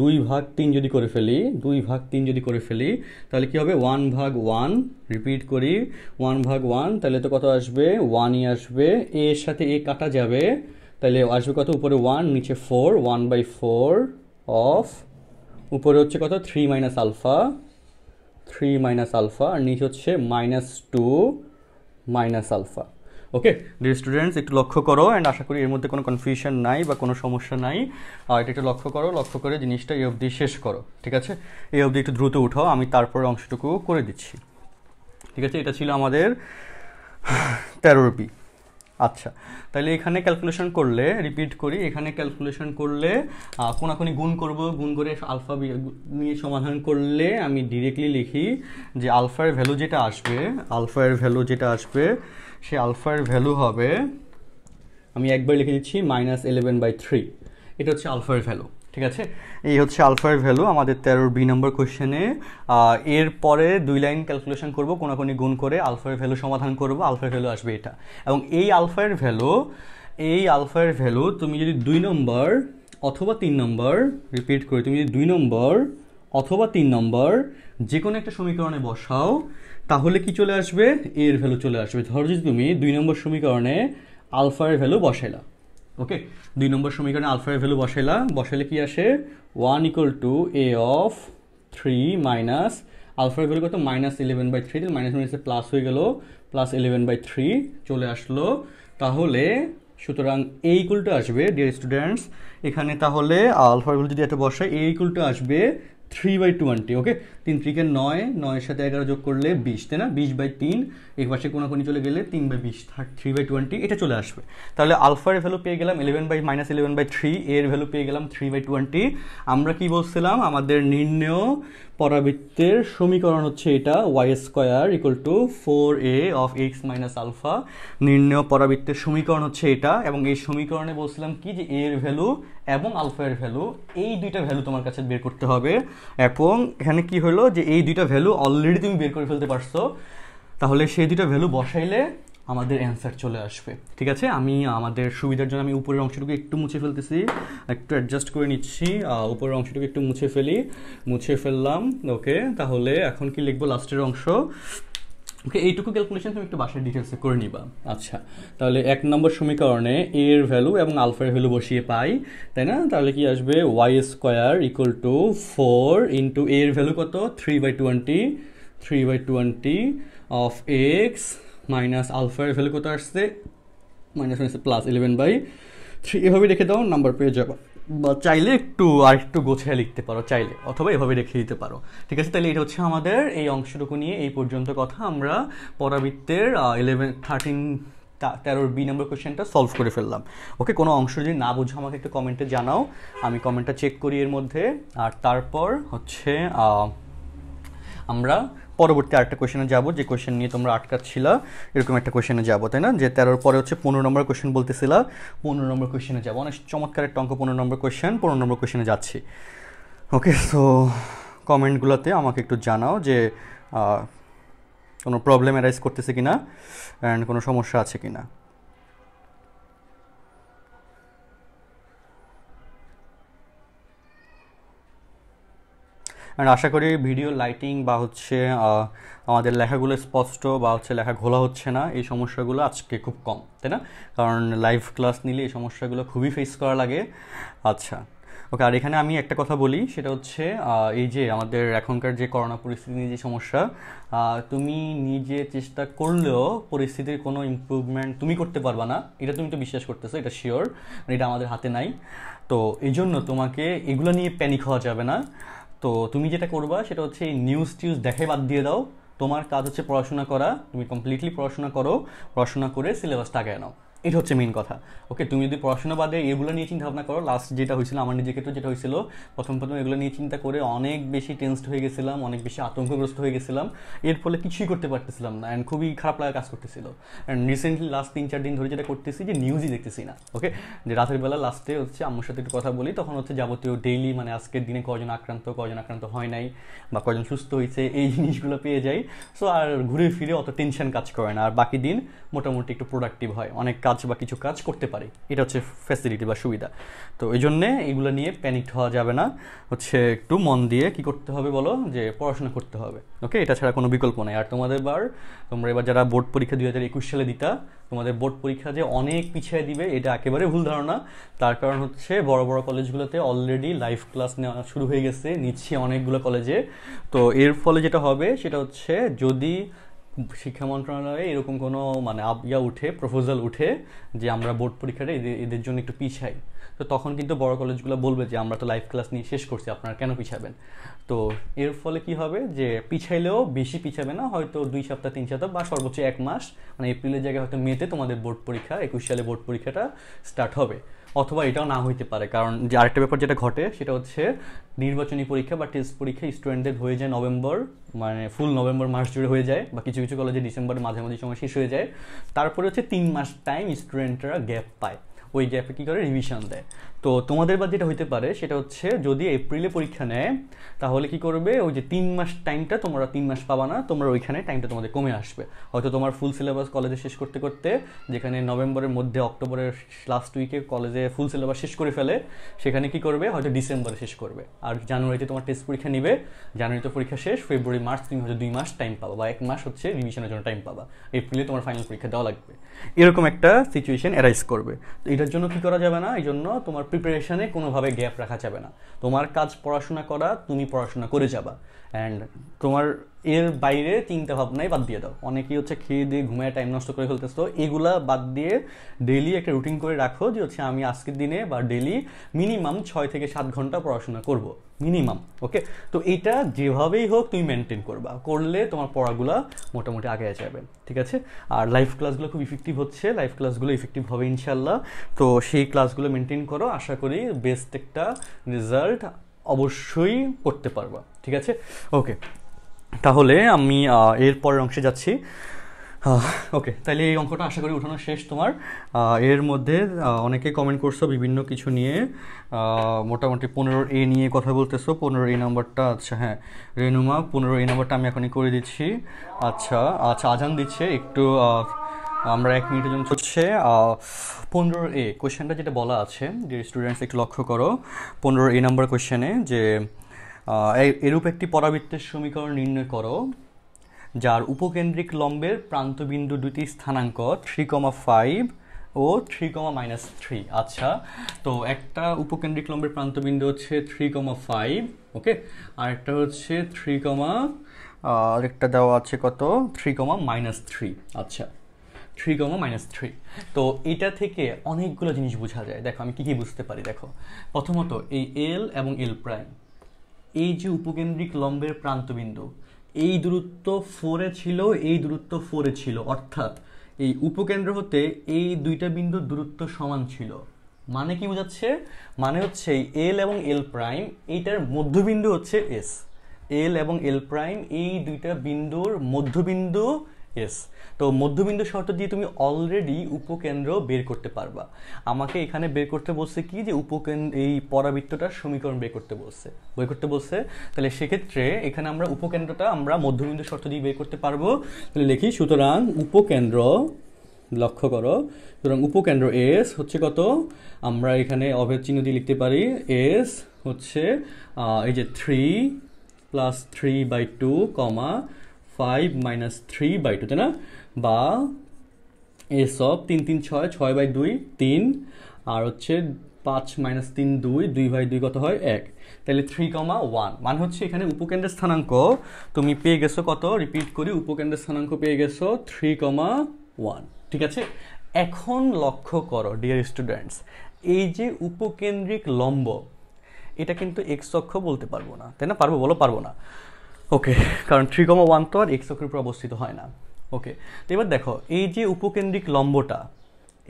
[SPEAKER 1] দুই ভাগ তিন যদি করে ফেলি, দুই ভাগ তিন যদি করে ফেলি, তাহলে কি হবে? ওয়ান ভাগ ওয়ান রিপিট করি ওয়ান ভাগ ওয়ান তাহলে তো কত আসবে? ওয়ানই আসবে। এ এর সাথে এ কাটা যাবে, তাহলে আসবে কত? উপরে ওয়ান নিচে four one by four of উপরে হচ্ছে কত? Three minus alpha three minus alpha আর নিচে হচ্ছে minus two minus alpha okay dear students একটু লক্ষ্য করো অ্যান্ড আশা করি এর মধ্যে কোনো কনফিউশন নাই বা কোনো সমস্যা নাই। আর এটা একটু লক্ষ্য করো, লক্ষ্য করে জিনিসটা এই অবধি শেষ করো, ঠিক আছে? এই অবধি একটু দ্রুত উঠো আমি তারপর অংশটুকু করে দিচ্ছি। ঠিক আছে? এটা ছিল আমাদের তেরোর বি আচ্ছা তাহলে এখানে ক্যালকুলেশন করলে রিপিট করি, এখানে ক্যালকুলেশন করলে কোনাকুনি গুণ করব, গুণ করে আলফা নিয়ে সমাধান করলে আমি ডিরেক্টলি লিখি যে আলফার ভ্যালু যেটা আসবে আলফার ভ্যালু যেটা আসবে, সে আলফার ভ্যালু হবে, আমি একবার লিখে দিচ্ছি মাইনাস ইলেভেন বাই থ্রি এটা হচ্ছে আলফার ভ্যালু ঠিক আছে? এই হচ্ছে আলফার ভ্যালু আমাদের তেরোর বি নম্বর কোশ্চেনে এর পরে দুই লাইন ক্যালকুলেশন করব, কোনাকুনি গুণ করে আলফার ভ্যালু সমাধান করব আলফার ভ্যালু আসবে এটা। এবং এই আলফার ভ্যালু এই আলফার ভ্যালু তুমি যদি দুই নম্বর অথবা তিন নম্বর রিপিট করি, তুমি যদি দুই নম্বর অথবা তিন নম্বর যে কোনো একটা সমীকরণে বসাও, তাহলে কি চলে আসবে? এর ভ্যালু চলে আসবে। ধরো যদি তুমি দুই নম্বর সমীকরণে আলফার ভ্যালু বসাইলা। ওকে দুই নম্বর সমীকরণে আলফার ভ্যালু বসাইলা বসাইলে কি আসে? One equal to a of three minus আলফার ভ্যালু কত? Minus eleven by three minus মাইনাসে প্লাস হয়ে গেল প্লাস ইলেভেন বাই থ্রি চলে আসলো। তাহলে সুতরাং এ ইকুয়াল টু আসবে ডিয়ার স্টুডেন্টস এখানে তাহলে আলফার ভ্যালু যদি একটা বসায় এ ইকুয়াল টু আসবে থ্রি বাই টোয়েন্টি ওকে তিন ত্রিকে নয়, নয়ের সাথে এগারো যোগ করলে বিশ, তাই না? বিশ বাই তিন, এই পাশে কোনাকুনি চলে গেলে তিন বাই বিশ থার্ড থ্রি বাই টোয়েন্টি এটা চলে আসবে। তাহলে আলফার ভ্যালু পেয়ে গেলাম eleven by minus eleven by three এর ভ্যালু পেয়ে গেলাম থ্রি বাই টোয়েন্টি আমরা কি বলছিলাম? আমাদের নির্ণয় পরাবৃত্তের সমীকরণ হচ্ছে এটা y square equal to four a of x minus alpha নির্ণয় পরাবৃত্তের সমীকরণ হচ্ছে এটা, এবং এই সমীকরণে বলছিলাম কি যে এর ভ্যালু এবং আলফা এর ভ্যালু এই দুইটা ভ্যালু তোমার কাছে বের করতে হবে। এবং এখানে কি হলো যে এই দুইটা ভ্যালু অলরেডি তুমি বের করে ফেলতে পারছ। তাহলে সেই দুইটা ভ্যালু বসাইলে আমাদের অ্যান্সার চলে আসবে। ঠিক আছে? আমি, আমাদের সুবিধার জন্য আমি উপরের অংশটুকু একটু মুছে ফেলতেছি। একটু অ্যাডজাস্ট করে নিচ্ছি। উপরের অংশটুকু একটু মুছে ফেলি। মুছে ফেললাম। ওকে, তাহলে এখন কি লিখব লাস্টের অংশ? ওকে, এইটুকু ক্যালকুলেশন তুমি একটু বাসায় ডিটেলসে করে নিবা। আচ্ছা তাহলে এক নম্বর সমীকরণে এর ভ্যালু এবং আলফার ভ্যালু বসিয়ে পাই, তাই না? তাহলে কি আসবে? Y square equal to four into এর ভ্যালু কত? Three by twenty three by twenty of x minus আলফার ভ্যালু কত আসছে? Minus minus plus eleven by three এভাবে রেখে দাও নাম্বার পেয়ে যাব। বা চাইলে একটু আর একটু গোছায় লিখতে পারো, চাইলে, অথবা এভাবে রেখে দিতে পারো। ঠিক আছে, তাহলে এটা হচ্ছে আমাদের এই অংশটুকু নিয়ে এই পর্যন্ত কথা। আমরা পরাবৃত্তের ইলেভেন থার্টিন তেরোর বি নম্বর কোয়েশ্চেনটা সলভ করে ফেললাম। ওকে, কোনো অংশ যদি না বুঝো, আমাকে একটু কমেন্টে জানাও। আমি কমেন্টটা চেক করি এর মধ্যে। আর তারপর হচ্ছে আমরা পরবর্তী আরেকটা কোয়েশনে যাব। যে কোয়েশন নিয়ে তোমরা আটকাচ্ছিলা, এরকম একটা কোয়েশনে যাব, তাই না? যে তেরোর পরে হচ্ছে পনেরো নম্বর কোয়েশন বলতেছিলা, পনেরো নম্বর কোয়েশনে যাব। অনেক চমৎকার একটা অঙ্ক, পনেরো নম্বর কোয়েশন পনেরো নম্বর কোয়েশনে যাচ্ছি। ওকে সো কমেন্টগুলোতে আমাকে একটু জানাও যে কোনো প্রবলেম অ্যারাইজ করতেছে কি না অ্যান্ড কোনো সমস্যা আছে কি না অ্যান্ড আশা করি ভিডিও লাইটিং বা হচ্ছে আমাদের লেখাগুলো স্পষ্ট বা হচ্ছে লেখা ঘোলা হচ্ছে না, এই সমস্যাগুলো আজকে খুব কম, তাই না? কারণ লাইভ ক্লাস নিলে এই সমস্যাগুলো খুবই ফেস করা লাগে। আচ্ছা ওকে, আর এখানে আমি একটা কথা বলি, সেটা হচ্ছে এই যে আমাদের এখনকার যে করোনা পরিস্থিতি নিয়ে যে সমস্যা তুমি নিজে চেষ্টা করলেও পরিস্থিতির কোনো ইম্প্রুভমেন্ট তুমি করতে পারবা না। এটা তুমি তো বিশ্বাস করতেছো, এটা শিওর এটা আমাদের হাতে নাই। তো এই জন্য তোমাকে এগুলো নিয়ে প্যানিক হওয়া যাবে না। তো তুমি যেটা করবা সেটা হচ্ছে নিউজ টিউজ দেখে বাদ দিয়ে দাও। তোমার কাজ হচ্ছে পড়াশোনা করা, তুমি কমপ্লিটলি পড়াশোনা করো, পড়াশোনা করে সিলেবাসটা আগে নাও। এটা হচ্ছে মেন কথা। ওকে তুমি যদি পড়াশোনা বাদে এগুলো নিয়ে চিন্তা ভাবনা করো লাস্ট যেটা হয়েছিল, আমার নিজের ক্ষেত্রে যেটা হয়েছিল, প্রথম প্রথম এগুলো নিয়ে চিন্তা করে অনেক বেশি টেন্সড হয়ে গেছিলাম, অনেক বেশি আতঙ্কগ্রস্ত হয়ে গেছিলাম। এর ফলে কিছুই করতে পারতেছিলাম না অ্যান্ড খুবই খারাপ লাগা কাজ করতেছিল। অ্যান্ড রিসেন্টলি লাস্ট তিন চার দিন ধরে যেটা করতেছি যে নিউজই দেখতেছি না ওকে যে রাতের বেলা লাস্টে হচ্ছে আম্মুর সাথে একটু কথা বলি, তখন হচ্ছে যাবতীয় ডেইলি মানে আজকের দিনে কজন আক্রান্ত কজন আক্রান্ত হয় নাই, বা কজন সুস্থ হয়েছে, এই জিনিসগুলো পেয়ে যাই। সো আর ঘুরে ফিরে অত টেনশন কাজ করে না, আর বাকি দিন মোটামুটি একটু প্রোডাক্টিভ হয়, অনেক কাজ বা কিছু কাজ করতে পারি। এটা হচ্ছে ফ্যাসিলিটি বা সুবিধা। তো এই জন্যে এগুলো নিয়ে প্যানিক হওয়া যাবে না। হচ্ছে একটু মন দিয়ে কি করতে হবে বলো? যে পড়াশোনা করতে হবে। ওকে এটা ছাড়া কোনো বিকল্প নেই। আর তোমাদের বার, তোমরা এবার যারা বোর্ড পরীক্ষা দুই হাজার একুশ সালে দিতা, তোমাদের বোর্ড পরীক্ষা যে অনেক পিছিয়ে দিবে, এটা একেবারে ভুল ধারণা। তার কারণ হচ্ছে বড় বড় কলেজগুলোতে অলরেডি লাইভ ক্লাস নেওয়া শুরু হয়ে গেছে, নিচ্ছে অনেকগুলো কলেজে। তো এর ফলে যেটা হবে, সেটা হচ্ছে যদি শিক্ষা মন্ত্রণালয়ে এরকম কোনো মানে ইয়া উঠে প্রপোজাল উঠে যে আমরা বোর্ড পরীক্ষাটা এদের এদের জন্য একটু পিছাই। তো তখন কিন্তু বড় কলেজগুলো বলবে যে, আমরা তো লাইভ ক্লাস নিয়ে শেষ করছি, আপনারা কেন পিছাবেন? তো এর ফলে কি হবে যে, পিছাইলেও বেশি পিছাবে না, হয়তো দুই সপ্তাহ, তিন সপ্তাহ বা সর্বোচ্চ এক মাস মানে এপ্রিলের জায়গায় হয়তো মেতে তোমাদের বোর্ড পরীক্ষা, একুশ সালে বোর্ড পরীক্ষাটা স্টার্ট হবে। অথবা এটাও না হইতে পারে, কারণ যে আরেকটা ব্যাপার যেটা ঘটে, সেটা হচ্ছে নির্বাচনী পরীক্ষা বা টেস্ট পরীক্ষা স্টুডেন্টদের হয়ে যায় নভেম্বর মানে ফুল নভেম্বর মাস জুড়ে হয়ে যায় বা কিছু কিছু কলেজে ডিসেম্বর মাঝামাঝি সময় শেষ হয়ে যায়। তারপরে হচ্ছে তিন মাস টাইম স্টুডেন্টরা গ্যাপ পায়। ওই গ্যাপে কী করে? রিভিশন দেয়। তো তোমাদের বা যেটা হইতে পারে, সেটা হচ্ছে যদি এপ্রিলে পরীক্ষা নেয়, তাহলে কি করবে? ওই যে তিন মাস টাইমটা তোমরা তিন মাস পাবা না, তোমরা ওইখানে টাইমটা তোমাদের কমে আসবে। হয়তো তোমার ফুল সিলেবাস কলেজে শেষ করতে করতে, যেখানে নভেম্বরের মধ্যে অক্টোবরের লাস্ট উইকে কলেজে ফুল সিলেবাস শেষ করে ফেলে, সেখানে কি করবে? হয়তো ডিসেম্বরে শেষ করবে। আর জানুয়ারিতে তোমার টেস্ট পরীক্ষা নিবে। জানুয়ারিতে পরীক্ষা শেষ ফেব্রুয়ারি মার্চ তুমি হয়তো দুই মাস টাইম পাবা বা এক মাস হচ্ছে রিভিশনের জন্য টাইম পাবা। এপ্রিলে তোমার ফাইনাল পরীক্ষা দেওয়া লাগবে। এরকম একটা সিচুয়েশন অ্যারাইজ করবে। তো এটার জন্য কি করা যাবে না? এই জন্য তোমার প্রিপারেশনে কোনোভাবে গ্যাপ রাখা যাবে না। তোমার কাজ পড়াশোনা করা, তুমি পড়াশোনা করে যাবা। অ্যান্ড তোমার এর বাইরে চিন্তা ভাবনাই বাদ দিয়ে দাও। অনেকেই হচ্ছে খেয়ে দিয়ে ঘুমায় টাইম নষ্ট করে ফেলতেছ। এগুলা বাদ দিয়ে ডেলি একটা রুটিন করে রাখো যে হচ্ছে আমি আজকের দিনে বা ডেলি মিনিমাম ছয় থেকে সাত ঘণ্টা পড়াশোনা করব। মিনিমাম ওকে তো এটা যেভাবেই হোক তুমি মেনটেন করবা। করলে তোমার পড়াগুলো মোটামুটি আগে যাবে, ঠিক আছে? আর লাইভ ক্লাসগুলো খুব ইফেক্টিভ হচ্ছে লাইভ ক্লাসগুলো ইফেক্টিভ হবে ইনশাল্লাহ তো সেই ক্লাসগুলো মেনটেন করো, আশা করি বেস্ট একটা রেজাল্ট অবশ্যই করতে পারবা, ঠিক আছে? ওকে তাহলে আমি এর পরের অংশে যাচ্ছি। ওকে তাহলে এই অঙ্কটা আশা করি উঠানো শেষ তোমার। এর মধ্যে অনেকে কমেন্ট করছ বিভিন্ন কিছু নিয়ে। মোটামুটি পনেরো এ নিয়ে কথা বলতেছো। পনেরো এ নাম্বারটা আচ্ছা হ্যাঁ রেনুমা পনেরো এ নাম্বারটা আমি এখনই করে দিচ্ছি। আচ্ছা আচ্ছা আজান দিচ্ছে, একটু আমরা এক মিনিটের জন্য হচ্ছে পনেরো এ কোয়েশ্চেনটা যেটা বলা আছে, যে স্টুডেন্টস একটু লক্ষ্য করো। পনেরো এ নাম্বার কোয়েশ্চেনে যে এরূপ একটি পরাবৃত্তের সমীকরণ নির্ণয় করো। যার উপকেন্দ্রিক লম্বের প্রান্তবিন্দু দুটি স্থানাঙ্ক থ্রি কমা ফাইভ ও থ্রি কমা মাইনাস থ্রি আচ্ছা তো একটা উপকেন্দ্রিক লম্বের প্রান্তবিন্দু হচ্ছে থ্রি কমা ফাইভ ওকে আর একটা হচ্ছে থ্রি কমা আরেকটা দেওয়া আছে কত? থ্রি কমা মাইনাস থ্রি আচ্ছা থ্রি কমা মাইনাস থ্রি তো এটা থেকে অনেকগুলো জিনিস বোঝা যায়। দেখো, আমি কী কী বুঝতে পারি? দেখো, প্রথমত এই এল এবং এল প্রাইম এই যে উপকেন্দ্রিক লম্বের প্রান্তবিন্দু এই দূরত্ব ফোরে ছিল, এই দূরত্ব ফোরে ছিল। অর্থাৎ এই উপকেন্দ্র হতে এই দুইটা বিন্দুর দূরত্ব সমান ছিল। মানে কি বোঝাচ্ছে? মানে হচ্ছে এল এবং এল প্রাইম এইটার মধ্যবিন্দু হচ্ছে এস এল এবং এল প্রাইম এই দুইটা বিন্দুর মধ্যবিন্দু এস তো মধ্যবিন্দু শর্ত দিয়ে তুমি অলরেডি উপকেন্দ্র বের করতে পারবা। আমাকে এখানে বের করতে বলছে কি যে উপকেন্দ্র এই পরাবৃত্তটার সমীকরণ বের করতে বলছে। বের করতে বলছে, তাহলে সেক্ষেত্রে এখানে আমরা উপকেন্দ্রটা আমরা মধ্যবিন্দু শর্ত দিয়ে বের করতে পারব। তাহলে লিখি, সুতরাং উপকেন্দ্র, লক্ষ্য করো, সুতরাং উপকেন্দ্র এস হচ্ছে কত? আমরা এখানে অভেদ চিহ্ন দিয়ে লিখতে পারি এস হচ্ছে এই যে three plus three by two comma five minus three by two তাই না? বা এস অফ তিন তিন, ছয় ছয় বাই দুই, তিন, আর হচ্ছে পাঁচ মাইনাস তিন, দুই দুই বাই দুই কত হয়? এক। তাহলে থ্রি কমা ওয়ান মানে হচ্ছে এখানে উপকেন্দ্রের স্থানাঙ্ক, তুমি পেয়ে গেছো কত? রিপিট করি, উপকেন্দ্রের স্থানাঙ্ক পেয়ে গেছো থ্রি কমা ওয়ান ঠিক আছে? এখন লক্ষ্য করো ডিয়ার স্টুডেন্টস এই যে উপকেন্দ্রিক লম্ব, এটা কিন্তু এক্স অক্ষ বলতে পারব না। তাই না? পারব বলো, পারব না। ওকে কারণ থ্রি কমা ওয়ান তো আর এক্স অক্ষের উপর অবস্থিত হয় না। ওকে তো এবার দেখো, এই যে উপকেন্দ্রিক লম্বটা,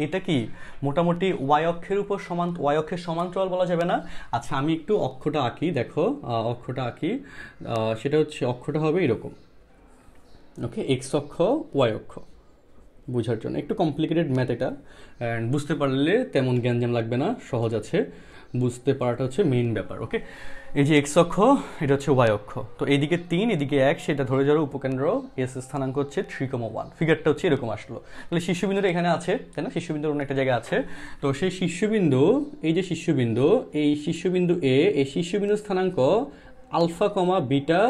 [SPEAKER 1] এটা কি মোটামুটি ওয়াই অক্ষের উপর সমান ওয়াই অক্ষের সমান্তরাল বলা যাবে না? আচ্ছা আমি একটু অক্ষটা আঁকি, দেখো অক্ষটা আঁকি সেটা হচ্ছে অক্ষটা হবে এরকম। ওকে এক্স অক্ষ ওয়াই অক্ষ, বোঝার জন্য। একটু কমপ্লিকেটেড ম্যাথ এটা। অ্যান্ড বুঝতে পারলে তেমন জ্ঞান লাগবে না, সহজ আছে। বুঝতে পারাটা হচ্ছে মেইন ব্যাপার ওকে এই যে এক্স অক্ষ, এটা হচ্ছে ওয়াই অক্ষ। তো এইদিকে তিন, এদিকে এক, সেটা ধরে যাওয়ার উপকেন্দ্র, এস স্থানাঙ্ক হচ্ছে থ্রি কমা ওয়ান ফিগারটা হচ্ছে এরকম আসলো। তাহলে শীর্ষবিন্দুটা এখানে আছে, তাই না? শীর্ষবিন্দুর অন্য একটা জায়গায় আছে। তো সেই শীর্ষবিন্দু, এই যে শীর্ষবিন্দু, এই শীর্ষবিন্দু এ এই শীর্ষবিন্দু স্থানাঙ্ক আলফা কমা বিটা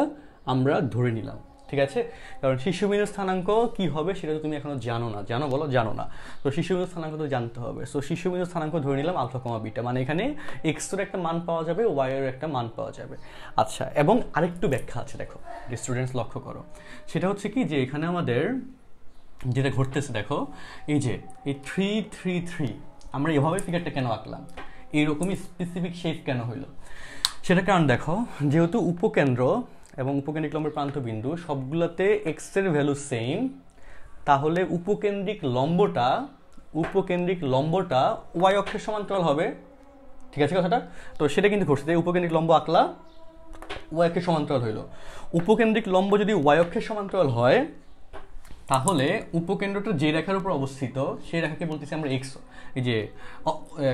[SPEAKER 1] আমরা ধরে নিলাম। ঠিক আছে? কারণ শিশুবিন্দু স্থানাঙ্ক কি হবে সেটা তো তুমি এখনও জানো না। জানো বলো, জানো না। তো শিশুবিন্দু স্থানাঙ্ক তো জানতে হবে। সো শিশুবিন্দু স্থানাঙ্ক ধরে নিলাম আলফা কমা বিটা। মানে এখানে এক্সের একটা মান পাওয়া যাবে ওয়াই এর একটা মান পাওয়া যাবে। আচ্ছা এবং আরেকটু ব্যাখ্যা আছে, দেখো, যে স্টুডেন্টস লক্ষ্য করো। সেটা হচ্ছে কি যে এখানে আমাদের যেটা ঘটতেছে, দেখো, এই যে, এই থ্রি থ্রি থ্রি আমরা এভাবে ফিগারটা কেন আঁকলাম? এইরকমই স্পেসিফিক শেপ কেন হইল? সেটা কারণ দেখো, যেহেতু উপকেন্দ্র এবং উপকেন্দ্রিক লম্বের প্রান্তবিন্দু, সবগুলোতে এক্সের ভ্যালু সেম তাহলে উপকেন্দ্রিক লম্বটা উপকেন্দ্রিক লম্বটা ওয়াই অক্ষের সমান্তরাল হবে। ঠিক আছে কথাটা? তো সেটা কিন্তু ঘটছে যে উপকেন্দ্রিক লম্ব আঁকলা ওয়াই অক্ষের সমান্তরাল হইল। উপকেন্দ্রিক লম্ব যদি ওয়াই অক্ষের সমান্তরাল হয় তাহলে উপকেন্দ্রটা যে রেখার উপর অবস্থিত, সেই রেখাকে বলতেছি আমরা এক্স এই যে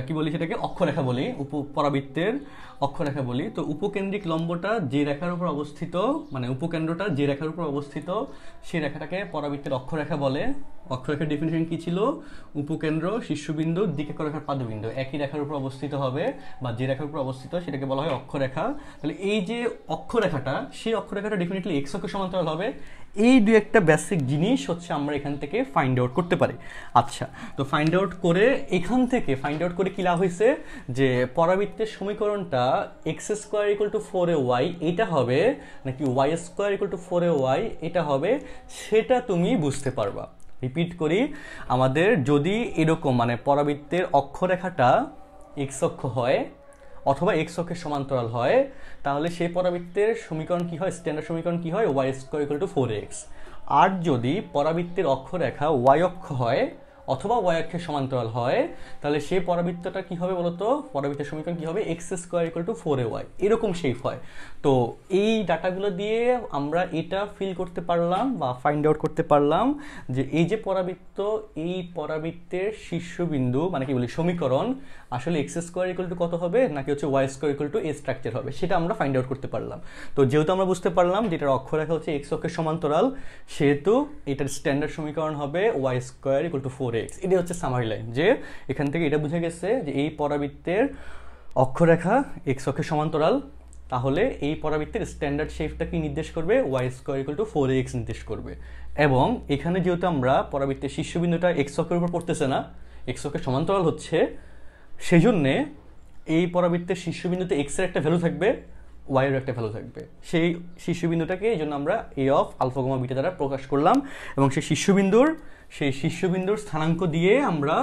[SPEAKER 1] কি বলি সেটাকে? অক্ষরেখা বলি, উপ, পরাবৃত্তের অক্ষরেখা বলি। তো উপকেন্দ্রিক লম্বটা যে রেখার উপর অবস্থিত মানে উপকেন্দ্রটা যে রেখার উপর অবস্থিত, সেই রেখাটাকে পরাবৃত্তের অক্ষরেখা বলে। অক্ষরেখার ডেফিনেশন কী ছিল? উপকেন্দ্র, শীর্ষবিন্দু দিকে রেখার পাদবিন্দু। একই রেখার উপর অবস্থিত হবে, বা যে রেখার উপর অবস্থিত, সেটাকে বলা হয় অক্ষরেখা। তাহলে এই যে অক্ষরেখাটা, সেই অক্ষরেখাটা ডেফিনেটলি এক্স সমান্তরাল হবে। এই দু একটা বেসিক জিনিস হচ্ছে আমরা এখান থেকে ফাইন্ড আউট করতে পারি। আচ্ছা তো ফাইন্ড আউট করে এখান থেকে ফাইন্ড আউট করে কি লাভ হয়েছে যে পরাবৃত্তের সমীকরণটা x square equal to four a y এটা হবে নাকি y square equal to four a y এটা হবে সেটা তুমি বুঝতে পারবা। রিপিট করি, আমাদের যদি এরকম মানে পরাবৃত্তের অক্ষরেখাটা এক্স অক্ষ হয় অথবা এক্স অক্ষের সমান্তরাল হয়, তাহলে সেই পরাবৃত্তের সমীকরণ কী হয়? স্ট্যান্ডার্ড সমীকরণ কী হয়? Y square equal to four x আর যদি পরাবৃত্তের অক্ষরেখা ওয়াই অক্ষ হয় অথবা ওয়াই অক্ষের সমান্তরাল হয়, তাহলে সেই পরাবৃত্তটা কী হবে বলতো? পরাবৃত্তের সমীকরণ কী হবে? X square equal to four a y এরকম শেপ হয়। তো এই ডাটাগুলো দিয়ে আমরা এটা ফিল করতে পারলাম বা ফাইন্ড আউট করতে পারলাম যে এই যে পরাবৃত্ত, এই পরাবৃত্তের শীর্ষবিন্দু মানে কি বলি, সমীকরণ আসলে এক্স স্কোয়ার ইকুয়াল টু কত হবে? নাকি হচ্ছে y square equal to a structure হবে? সেটা আমরা ফাইন্ড আউট করতে পারলাম। তো যেহেতু আমরা বুঝতে পারলাম যে এটার অক্ষরেখা হচ্ছে এক্স অক্ষের সমান্তরাল, সেহেতু এটার স্ট্যান্ডার্ড সমীকরণ হবে y square equal to four x এটা হচ্ছে সামারি লাইন যে এখান থেকে এটা বুঝে গেছে যে এই পরাবৃত্তের অক্ষরেখা এক্স অক্ষের সমান্তরাল তাহলে এই পরাবৃত্তের স্ট্যান্ডার্ড শেপটা কি নির্দেশ করবে? Y square equal to four x নির্দেশ করবে। এবং এখানে যেহেতু আমরা পরাবৃত্তের শীর্ষবিন্দুটা এক্স অক্ষের উপর পড়তেছে না এক্স অক্ষের সমান্তরাল হচ্ছে, সেজন্যে এই পরাবৃত্তের শীর্ষবিন্দুতে এক্সের একটা ভ্যালু থাকবে ওয়াইয়ের একটা ভ্যালু থাকবে। সেই শীর্ষবিন্দুটাকে এই জন্য আমরা এ অফ আলফাগমা বিটা দ্বারা প্রকাশ করলাম এবং সেই শীর্ষবিন্দুর সেই শীর্ষবিন্দুর স্থানাঙ্ক দিয়ে আমরা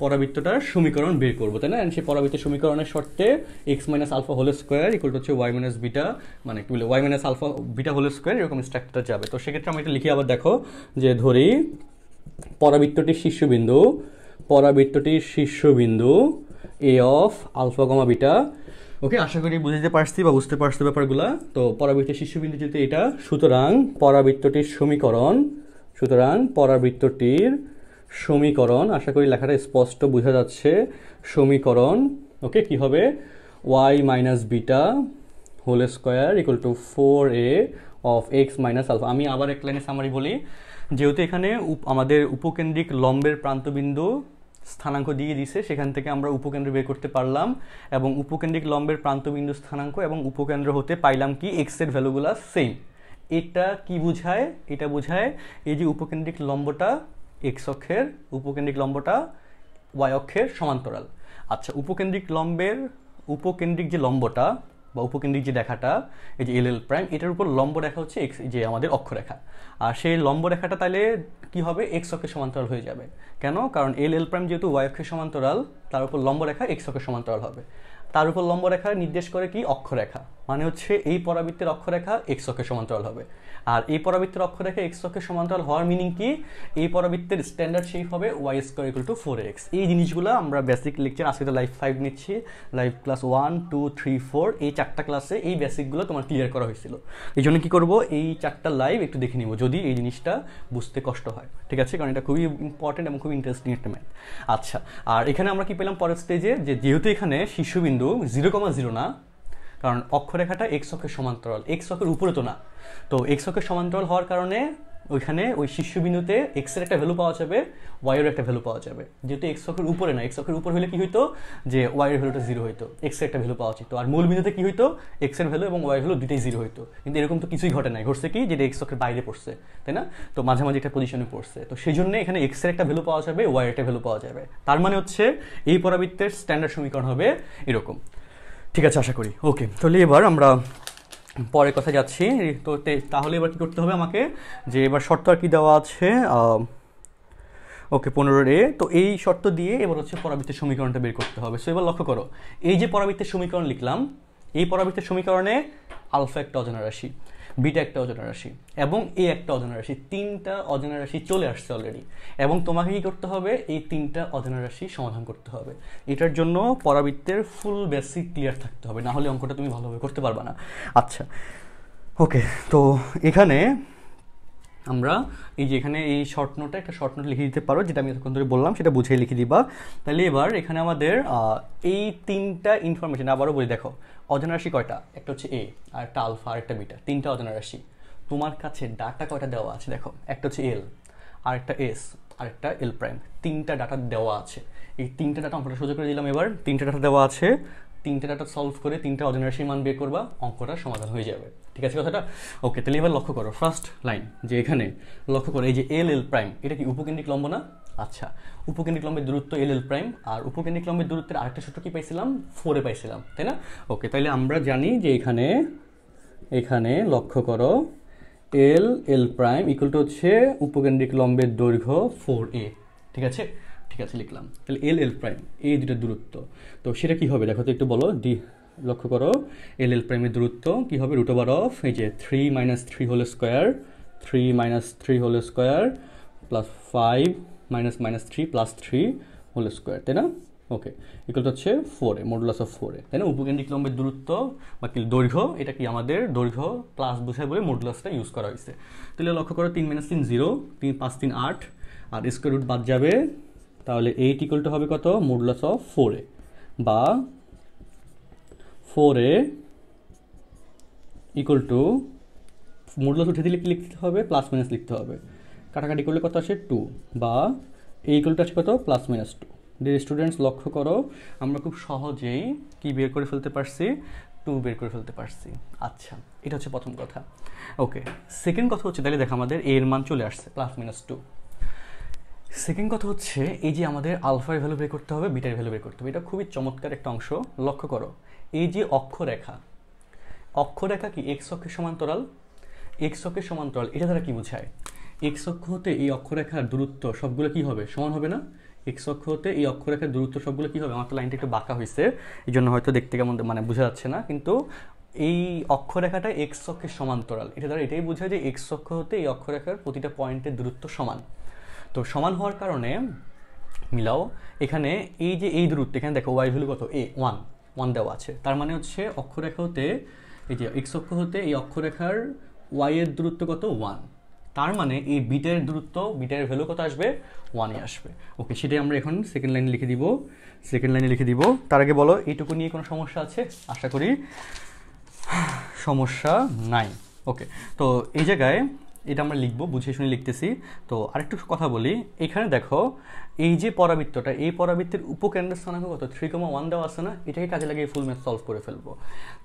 [SPEAKER 1] পরাবৃত্তটার সমীকরণ বের করব, তাই না? সেই পরাবৃত্ত সমীকরণের শর্তে x minus alpha whole square equal হচ্ছে ওয়াই মাইনাস বিটা মানে কি বলে y minus alpha beta whole square এরকম স্ট্রাকচার যাবে। তো সেক্ষেত্রে আমি এটা লিখে আবার দেখো যে ধরি, পরাবৃত্তটির শীর্ষবিন্দু পরাবৃত্তটির শীর্ষবিন্দু a of alpha comma beta okay আশা করি বুঝতে পারছি বা বুঝতে পারছি ব্যাপারগুলো। তো পরাবৃত্তের শীর্ষবিন্দু যেহেতু এটা, সুতরাং পরাবৃত্তটির সমীকরণ সুতরাং পরাবৃত্তটির সমীকরণ, আশা করি লেখাটা স্পষ্ট বোঝা যাচ্ছে, সমীকরণ, ওকে, কি হবে? Y minus beta whole square equal to four a of x minus alpha আমি আবার এক লাইনে সামারি বলি। যেহেতু এখানে আমাদের উপকেন্দ্রিক লম্বের প্রান্তবিন্দু স্থানাঙ্ক দিয়ে দিছে, সেখান থেকে আমরা উপকেন্দ্র বের করতে পারলাম এবং উপকেন্দ্রিক লম্বের প্রান্তবিন্দু স্থানাঙ্ক এবং উপকেন্দ্র হতে পাইলাম কি? এক্সের ভ্যালুগুলো সেম এটা কি বোঝায়? এটা বোঝায় এই যে উপকেন্দ্রিক লম্বটা এক্স অক্ষের, উপকেন্দ্রিক লম্বটা ওয়াই অক্ষের সমান্তরাল। আচ্ছা উপকেন্দ্রিক লম্বের উপকেন্দ্রিক যে লম্বটা বা উপকেন্দ্রিক যে রেখাটা, এই যে এল এল প্রাইম, এটার উপর লম্ব রেখা হচ্ছে এক্স যে আমাদের অক্ষরেখা। আর সেই লম্ব রেখাটা তাহলে কি হবে? এক্স অক্ষের সমান্তরাল হয়ে যাবে। কেন? কারণ এল এল প্রাইম যেহেতু ওয়াই অক্ষের সমান্তরাল, তার উপর লম্ব রেখা এক্স অক্ষের সমান্তরাল হবে। তার উপর লম্ব রেখা, নির্দেশ করে কি? অক্ষরেখা। মানে হচ্ছে এই পরাবৃত্তের অক্ষরেখা এক্স অক্ষের সমান্তরাল হবে। আর এই পরাবৃত্তের অক্ষরেখা এক্স অক্ষের সমান্তরাল হওয়ার মিনিং কি? এই পরাবৃত্তের স্ট্যান্ডার্ড শেপ হবে y square equal to four x এই জিনিসগুলো আমরা বেসিক লেকচার আজকে তো লাইভ ফাইভ নিচ্ছি। Live class one two three four এই চারটা ক্লাসে এই বেসিকগুলো তোমার ক্লিয়ার করা হয়েছিল। এই জন্য কী করব? এই চারটা লাইভ একটু দেখে নিব, যদি এই জিনিসটা বুঝতে কষ্ট হয়। ঠিক আছে? কারণ এটা খুবই ইম্পর্টেন্ট এবং খুবই ইন্টারেস্টিং একটা ম্যাথ আচ্ছা আর এখানে আমরা কি পেলাম পরের স্টেজে যে যেহেতু এখানে শীর্ষবিন্দু জিরো কমা জিরো না। কারণ অক্ষরেখাটা এক্স অক্ষের সমান্তরাল এক্স অক্ষের উপরে তো না। তো এক্স অক্ষের সমান্তরাল হওয়ার কারণে ওইখানে ওই শীর্ষবিন্দুতে এক্সের একটা ভ্যালু পাওয়া যাবে ওয়াই এর একটা ভ্যালু পাওয়া যাবে। যেহেতু এক্স অক্ষের উপরে না এক্স অক্ষের উপর হলে কি হইতো? যে ওয়াই এর ভ্যালুটা জিরো হইতো এক্সের একটা ভ্যালু পাওয়া যেত। আর মূল বিন্দুতে কি হইতো? এক্সের ভ্যালু এবং ওয়াই ভ্যালু দুটোই জিরো হইতো। কিন্তু এরকম তো কিছুই ঘটে নাই। ঘটছে কি? যেটা এক্স অক্ষের বাইরে পড়ছে, তাই না? তো মাঝে মাঝে একটা পজিশনে পড়ছে। তো সেই জন্য এখানে এক্সের একটা ভ্যালু পাওয়া যাবে ওয়াই এর একটা ভ্যালু পাওয়া যাবে। তার মানে হচ্ছে এই পরাবৃত্তের স্ট্যান্ডার্ড সমীকরণ হবে এরকম। ঠিক আছে, আশা করি। ওকে তাহলে এবার আমরা পরে কথা যাচ্ছি। তো তাহলে এবার কী করতে হবে আমাকে? যে এবার শর্ত আর কি দেওয়া আছে ওকে, পনেরো এ। তো এই শর্ত দিয়ে এবার হচ্ছে পরাবৃত্তের সমীকরণটা বের করতে হবে। সো এবার লক্ষ্য করো, এই যে পরাবৃত্তের সমীকরণ লিখলাম, এই পরাবৃত্তের সমীকরণে আলফা একটা অজানা রাশি। বিটা একটা অজানা রাশি এবং এ একটা অজানা রাশি। তিনটা অজানা রাশি চলে আসছে অলরেডি এবং তোমাকে কি করতে হবে? এই তিনটা অজানা রাশি সমাধান করতে হবে। এটার জন্য পরাবৃত্তের ফুল বেসিক ক্লিয়ার থাকতে হবে। না হলে অঙ্কটা তুমি ভালোভাবে করতে পারবে না। আচ্ছা ওকে তো এখানে আমরা এই যে এখানে এই শর্ট নোটে একটা শর্ট নোট লিখে দিতে পারো, যেটা আমি এতক্ষণ ধরে বললাম, সেটা বুঝিয়ে লিখে দিবা। তাহলে এবার এখানে আমাদের এই তিনটা ইনফরমেশন আবারও বলি, দেখো, অজানা রাশি কয়টা? একটা হচ্ছে এ আর একটা আলফা আর একটা বিটা তিনটা অজানা রাশি। তোমার কাছে ডাটা কয়টা দেওয়া আছে? দেখো, একটা হচ্ছে এল আর একটা এস আর একটা এল প্রাইম তিনটা ডাটা দেওয়া আছে। এই তিনটা ডাটা অঙ্কটা সোজা করে দিলাম এবার। তিনটা ডাটা দেওয়া আছে। তিনটে ডাটা সলভ করে তিনটা অজানা রাশির মান বের করবা। অঙ্কটা সমাধান হয়ে যাবে। ঠিক আছে কথাটা? ওকে তাহলে এবার লক্ষ্য করো ফার্স্ট লাইন যে এখানে লক্ষ্য করো, এই যে এল এল প্রাইম, এটা কি উপকেন্দ্রিক লম্ব না? আচ্ছা উপকেন্দ্রিক লম্বের দূরত্ব এল এল প্রাইম, আর উপকেন্দ্রিক লম্বের দূরত্বের আরেকটা সূত্র কি পাইছিলাম? ফোরে পাইছিলাম, তাই না? ওকে তাহলে আমরা জানি যে এখানে এখানে লক্ষ্য করো, L L prime equal to হচ্ছে উপকেন্দ্রিক লম্বের দৈর্ঘ্য ফোর এ ঠিক আছে? ঠিক আছে, লিখলাম। তাহলে এল এল প্রাইম, এই দুটো দূরত্ব, তো সেটা কি হবে? দেখো তো একটু বলো ডি লক্ষ্য করো, এল এল প্রাইমের দূরত্ব কী হবে রুট ওভার অফ এই যে three minus three whole square three minus three whole square plus five minus minus three plus three whole square তাই না? ওকে ইকুয়াল হচ্ছে ফোরে মডুলাস অফ ফোরে তাই না? উপকেন্দ্রিক লম্বের দূরত্ব বা কি দৈর্ঘ্য, এটা কি আমাদের দৈর্ঘ্য প্লাস বোঝায় বলে মডুলাসটা ইউজ করা হয়েছে। তাহলে লক্ষ্য করো, তিন মাইনাস তিন জিরো তিন পাঁচ তিন আট, আর স্কোয়ার রুট বাদ যাবে, তাহলে এইট ইকুয়াল টু হবে কত? মডুলাস অফ ফোরে বা ফোরে ইকুয়াল টু মডুলাস উঠে দিলে লিখতে হবে প্লাস মাইনাস লিখতে হবে। কাটাকাটি করলে কত আসে? টু বা এই ইকুয়ালটা আছে কত? Plus minus two dear students লক্ষ্য করো, আমরা খুব সহজেই কি বের করে ফেলতে পারছি? টু বের করে ফেলতে পারছি। আচ্ছা এটা হচ্ছে প্রথম কথা। ওকে সেকেন্ড কথা হচ্ছে, তাহলে দেখো আমাদের এর মান চলে আসছে প্লাস মাইনাস টু সেকেন্ড কথা হচ্ছে, এই যে আমাদের আলফার ভ্যালু বের করতে হবে, বিটার ভ্যালু বের করতে হবে, এটা খুবই চমৎকার একটা অংশ। লক্ষ্য করো এই যে অক্ষরেখা অক্ষরেখা কি? এক্স অক্ষের সমান্তরাল? এক্স অক্ষের সমান্তরাল, এটা দ্বারা কি বোঝায়? এক্স অক্ষ হতে এই অক্ষরেখার দূরত্ব সবগুলো কি হবে? সমান হবে না? এক্স অক্ষ হতে এই অক্ষরেখার দূরত্ব সবগুলো কি হবে? আমার তো লাইনটা একটু বাঁকা হয়েছে, এই জন্য হয়তো দেখতে কেমন মানে বোঝা যাচ্ছে না, কিন্তু এই অক্ষরেখাটা এক্স অক্ষের সমান্তরাল, এটা দ্বারা এটাই বোঝায় যে এক্স অক্ষ হতে এই অক্ষরেখার প্রতিটা পয়েন্টের দূরত্ব সমান। তো সমান হওয়ার কারণে, মিলাও, এখানে এই যে এই দূরত্ব, এখানে দেখো ওয়াই ভ্যালু কত? এ ওয়ান ওয়ান দেওয়া আছে। তার মানে হচ্ছে অক্ষরেখা হতে, এই যে এক্স অক্ষ হতে এই অক্ষরেখার ওয়াইয়ের দূরত্ব কত? ওয়ান তার মানে এই বিটের দূরত্ব বিটের ভ্যালু কত আসবে? ওয়ানে আসবে। ওকে সেটাই আমরা এখন সেকেন্ড লাইনে লিখে দিব। সেকেন্ড লাইনে লিখে দিব। তার আগে বলো, এইটুকু নিয়ে কোনো সমস্যা আছে? আশা করি সমস্যা নাই। ওকে তো এই জায়গায় এটা আমরা লিখব, বুঝে শুনে লিখতেছি। তো আরেকটু কথা বলি, এখানে দেখো, এই যে পরাবৃত্তটা, এই পরাবৃত্তের উপকেন্দ্রের স্থানাঙ্ক কত? থ্রি কমা ওয়ান দেওয়া আছে না? এটাকে কাজে লাগিয়ে ফুল ম্যাথ সলভ করে ফেলব।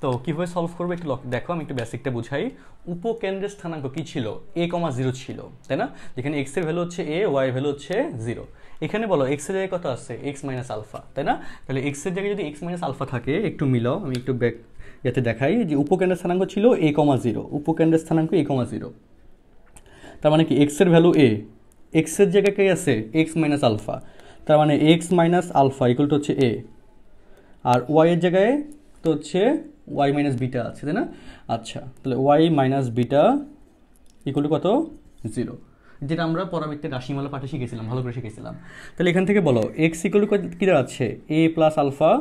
[SPEAKER 1] তো কীভাবে সলভ করব একটু দেখো, আমি একটু বেসিকটা বুঝাই। উপকেন্দ্রের স্থানাঙ্ক কী ছিল? এ কমা জিরো ছিল, তাই না? যেখানে এক্সের ভ্যালু হচ্ছে এ ওয়াই ভ্যালু হচ্ছে জিরো এখানে বলো এক্সের জায়গায় কত আছে? এক্স মাইনাস আলফা তাই না? তাহলে এক্সের জায়গায় যদি এক্স মাইনাস আলফা থাকে, একটু মিলাও, আমি একটু ব্যাক যাতে দেখাই যে উপকেন্দ্রের স্থানাঙ্ক ছিল এ কমা জিরো উপকেন্দ্রের স্থানাঙ্ক এ কমা জিরো তার মানে কি এক্সের ভ্যালু এ এক্সের জায়গায় কে আছে? এক্স মাইনাস আলফা তার মানে x minus alpha equal to হচ্ছে এ আর ওয়াই এর জায়গায় তো হচ্ছে ওয়াই মাইনাস বিটা আছে, তাই না? আচ্ছা তাহলে y minus beta equal to কত? জিরো যেটা আমরা পরাবৃত্তের রাশিমালা পাঠে শিখেছিলাম, ভালো করে শিখেছিলাম। তাহলে এখান থেকে বলো এক্স ইকুয়াল কী দাঁড়াচ্ছে? এ প্লাস আলফা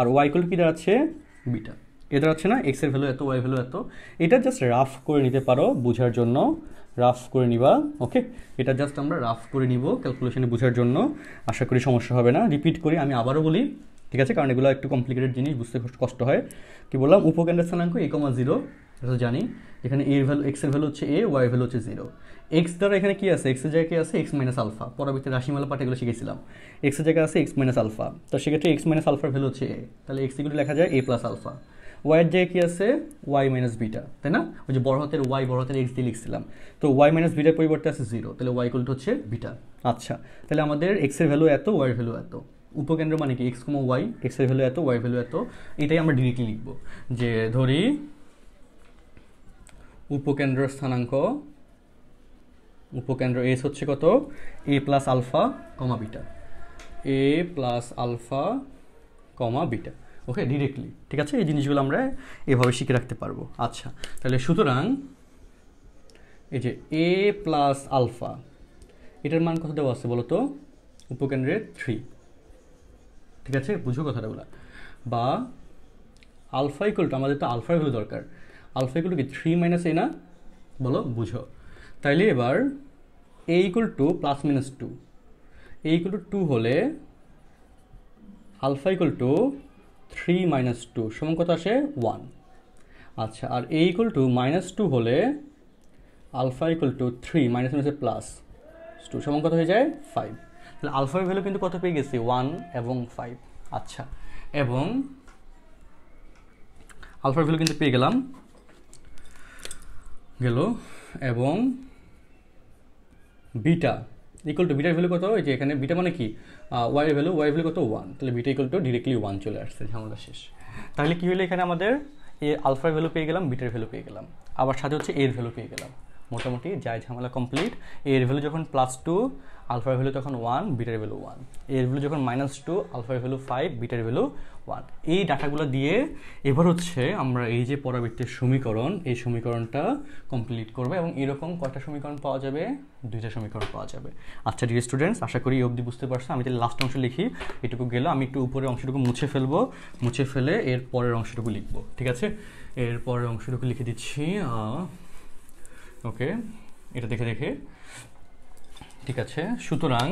[SPEAKER 1] আর ওয়াই ইকুয়াল কী দাঁড়াচ্ছে? বিটা এ দাঁড়াচ্ছে না এক্সের ভ্যালু এত ওয়াই ভ্যালু এত। এটা জাস্ট রাফ করে নিতে পারো বোঝার জন্য। রাফ করে নিবা ওকে এটা জাস্ট আমরা রাফ করে নিব ক্যালকুলেশনে বোঝার জন্য। আশা করি সমস্যা হবে না। রিপিট করি, আমি আবারও বলি, ঠিক আছে? কারণ এগুলো একটু কমপ্লিকেটেড জিনিস, বুঝতে কষ্ট হয়। কি বললাম? উপকেন্দ্রের স্থানাঙ্ক এ কমা জিরো এটা জানি। এখানে এর ভ্যালু এক্সের ভ্যালু হচ্ছে এ ওয়াই ভ্যালু হচ্ছে জিরো এক্স দ্বারা এখানে কি আছে? এক্সের জায়গায় আছে? এক্স মাইনাস আলফা পরবর্তী রাশিমালা পাঠ এগুলো শিখেছিলাম। এক্সের জায়গায় আছে এক্স মাইনাস আলফা তো সেক্ষেত্রে এক্স মাইনাস আলফার ভ্যালু হচ্ছে এ তাহলে এক্স এগুলো লেখা যায় এ প্লাস আলফা ওয়াইয়ের জায়গায় কী আছে? ওয়াই মাইনাস বিটা তাই না? ওই যে বড় হাতের ওয়াই বড় হাতের এক্স দিয়ে লিখছিলাম। তো ওয়াই মাইনাস বিটার পরিবর্তে আছে জিরো তাহলে ওয়াই ইকুয়াল হচ্ছে বিটা আচ্ছা তাহলে আমাদের এক্সের ভ্যালু এত ওয়াইয়ের ভ্যালু এত। উপকেন্দ্র মানে কি? এক্স কমো ওয়াই এক্সের ভ্যালু এত ওয়াই ভ্যালু এত। এটাই আমরা ডিরেক্টলি লিখব। যে ধরি, উপকেন্দ্র স্থানাঙ্ক, উপকেন্দ্র এস হচ্ছে কত? A plus alpha comma beta a plus alpha comma beta okay directly ঠিক আছে? এই জিনিসগুলো আমরা এভাবে শিখে রাখতে পারব। আচ্ছা তাহলে সুতরাং এই যে এ প্লাস আলফা এটার মান কত দেওয়া আছে বলো তো উপকেন্দ্রের থ্রি ঠিক আছে? বুঝো কথাটা বলা। বা আলফা ইকুয়াল টু আমাদের তো আলফা ভ্যালু দরকার। আলফা ইকুয়াল টু কি? থ্রি মাইনাস এ না? বলো, বুঝো। তাইলে এবার a equal to plus minus two a equal to two হলে alpha equal to three minus two সমান কত আসে ওয়ান আচ্ছা আর a equal to minus two হলে alpha equal to three minus মাইনাসে প্লাস টু সমান কত হয়ে যায় ফাইভ তাহলে আলফার ভ্যালু কিন্তু কত পেয়ে গেছি? ওয়ান এবং ফাইভ আচ্ছা এবং আলফার ভ্যালু কিন্তু পেয়ে গেলাম, গেল, এবং বিটা ইকুয়াল টু বিটার ভ্যালু কত এই যে এখানে বিটা মানে কি? ওয়াই ভ্যালু ওয়াই ভ্যালু কত? ওয়ান তাহলে beta equal to directly one চলে আসছে, ঝামেলা শেষ। তাহলে কি হলো এখানে আমাদের? এ আলফার ভ্যালু পেয়ে গেলাম বিটার ভ্যালু পেয়ে গেলাম। আবার সাথে হচ্ছে এর ভ্যালু পেয়ে গেলাম। মোটামুটি যায় ঝামেলা কমপ্লিট এর ভ্যালু যখন প্লাস টু আলফার ভ্যালু তখন ওয়ান বিটার ভ্যালু ওয়ানের ভ্যালু যখন মাইনাস টু আলফার ভ্যালু ফাইভ বিটার ভ্যালু ওয়ান এই ডাটাগুলো দিয়ে এবার হচ্ছে আমরা এই যে পরাবৃত্তের সমীকরণ, এই সমীকরণটা কমপ্লিট করব এবং এরকম কয়টা সমীকরণ পাওয়া যাবে? দুইটা সমীকরণ পাওয়া যাবে। আচ্ছা ডিয়ার স্টুডেন্টস আশা করি অবধি বুঝতে পারছ। আমি যে লাস্ট অংশ লিখি, এটুকু গেল। আমি একটু উপরের অংশটুকু মুছে ফেলব, মুছে ফেলে এর পরের অংশটুকু লিখব, ঠিক আছে? এর পরের অংশটুকু লিখে দিচ্ছি ওকে এটা দেখে দেখে, ঠিক আছে? সুতরাং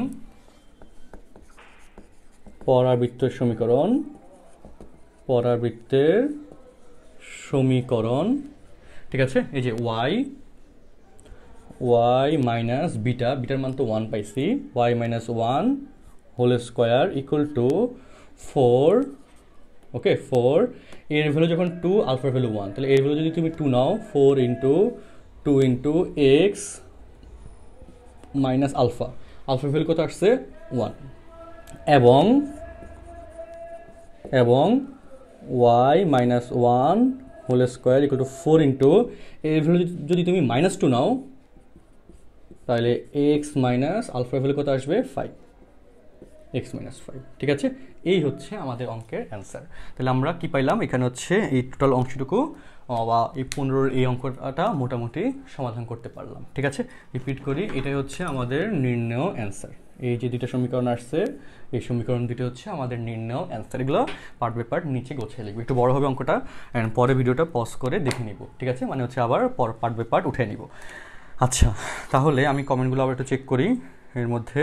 [SPEAKER 1] পরাবৃত্তের সমীকরণ পরাবৃত্তের সমীকরণ, ঠিক আছে? এই যে ওয়াই ওয়াই মাইনাস বিটা বিটার মান তো ওয়ান পাইছি। Y minus one whole square equal to four okay four এর ভ্যালু যখন টু আলফার ভ্যালু ওয়ান তাহলে এর ভ্যালু যদি তুমি টু নাও four into two into x minus alpha alpha value কত আসছে? ওয়ান এবং এবং y minus one whole square equal to four into এর যদি তুমি মাইনাস টু নাও, তাহলে এক্স মাইনাস আলফা ভ্যালু কত আসবে? ফাইভ এক্স মাইনাস ফাইভ ঠিক আছে? এই হচ্ছে আমাদের অঙ্কের অ্যান্সার তাহলে আমরা কি পাইলাম? এখানে হচ্ছে এই টোটাল অংশটুকু বা এই পনেরোর এই অঙ্কটা মোটামুটি সমাধান করতে পারলাম, ঠিক আছে? রিপিট করি, এটাই হচ্ছে আমাদের নির্ণয় অ্যান্সার এই যে দুইটা সমীকরণ আসছে, এই সমীকরণ দুটো হচ্ছে আমাদের নির্ণয় অ্যান্সার এগুলো। পার্ট বাই পার্ট নিচে গোছিয়ে লিখব। একটু বড় হবে অঙ্কটা। অ্যান্ড পরে ভিডিওটা পজ করে দেখে নিব, ঠিক আছে? মানে হচ্ছে আবার পর পার্ট বাই পার্ট উঠে নিব। আচ্ছা তাহলে আমি কমেন্টগুলো আবার একটু চেক করি। এর মধ্যে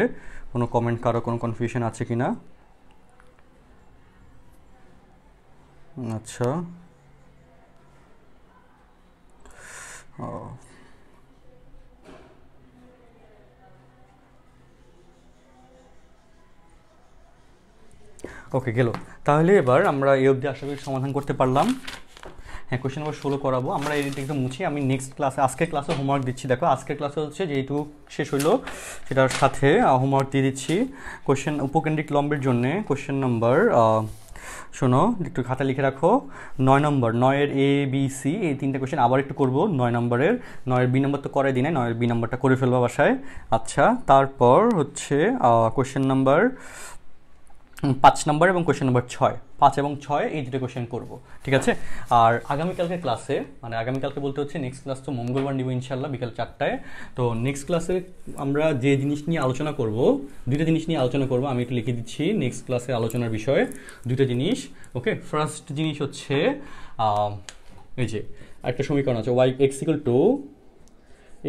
[SPEAKER 1] কোনো কমেন্ট কারও কোনো কনফিউশন আছে কি না আচ্ছা। ও। ওকে গেল। তাহলে এবার আমরা এই অবধি আশা করি সমাধান করতে পারলাম। হ্যাঁ কোয়েশ্চেন নাম্বার ষোলো করাবো। আমরা এই একটু মুছি। আমি নেক্সট ক্লাসে আজকের ক্লাসে হোমওয়ার্ক দিচ্ছি। দেখো, আজকের ক্লাসে হচ্ছে যেহেতু শেষ হইল, সেটার সাথে হোমওয়ার্ক দিয়ে দিচ্ছি। কোয়েশ্চেন উপকেন্দ্রিক লম্বের জন্য কোয়েশ্চেন নাম্বার শোনো, একটু খাতা লিখে রাখো। নয় নম্বর, নয়ের এ বি সি এই তিনটে কোয়েশ্চেন আবার একটু করব। নয় নম্বরের, নয়ের বি নম্বর তো করে দিই না নয়ের বি নম্বরটা করে ফেলব বাসায়। আচ্ছা তারপর হচ্ছে কোয়েশ্চেন নাম্বার পাঁচ নম্বর এবং কোয়েশ্চেন নম্বর ছয়। পাঁচ এবং ছয় এই দুটো কোয়েশ্চেন করব, ঠিক আছে? আর আগামীকালকে ক্লাসে মানে আগামীকালকে বলতে হচ্ছে নেক্সট ক্লাস তো মঙ্গলবার নিব ইনশাল্লাহ বিকাল চারটায়। তো নেক্সট ক্লাসে আমরা যে জিনিস নিয়ে আলোচনা করব, দুইটা জিনিস নিয়ে আলোচনা করব, আমি একটু লিখে দিচ্ছি নেক্সট ক্লাসে আলোচনার বিষয়ে, দুইটা জিনিস ওকে ফার্স্ট জিনিস হচ্ছে এই যে একটা সমীকরণ আছে y x equal to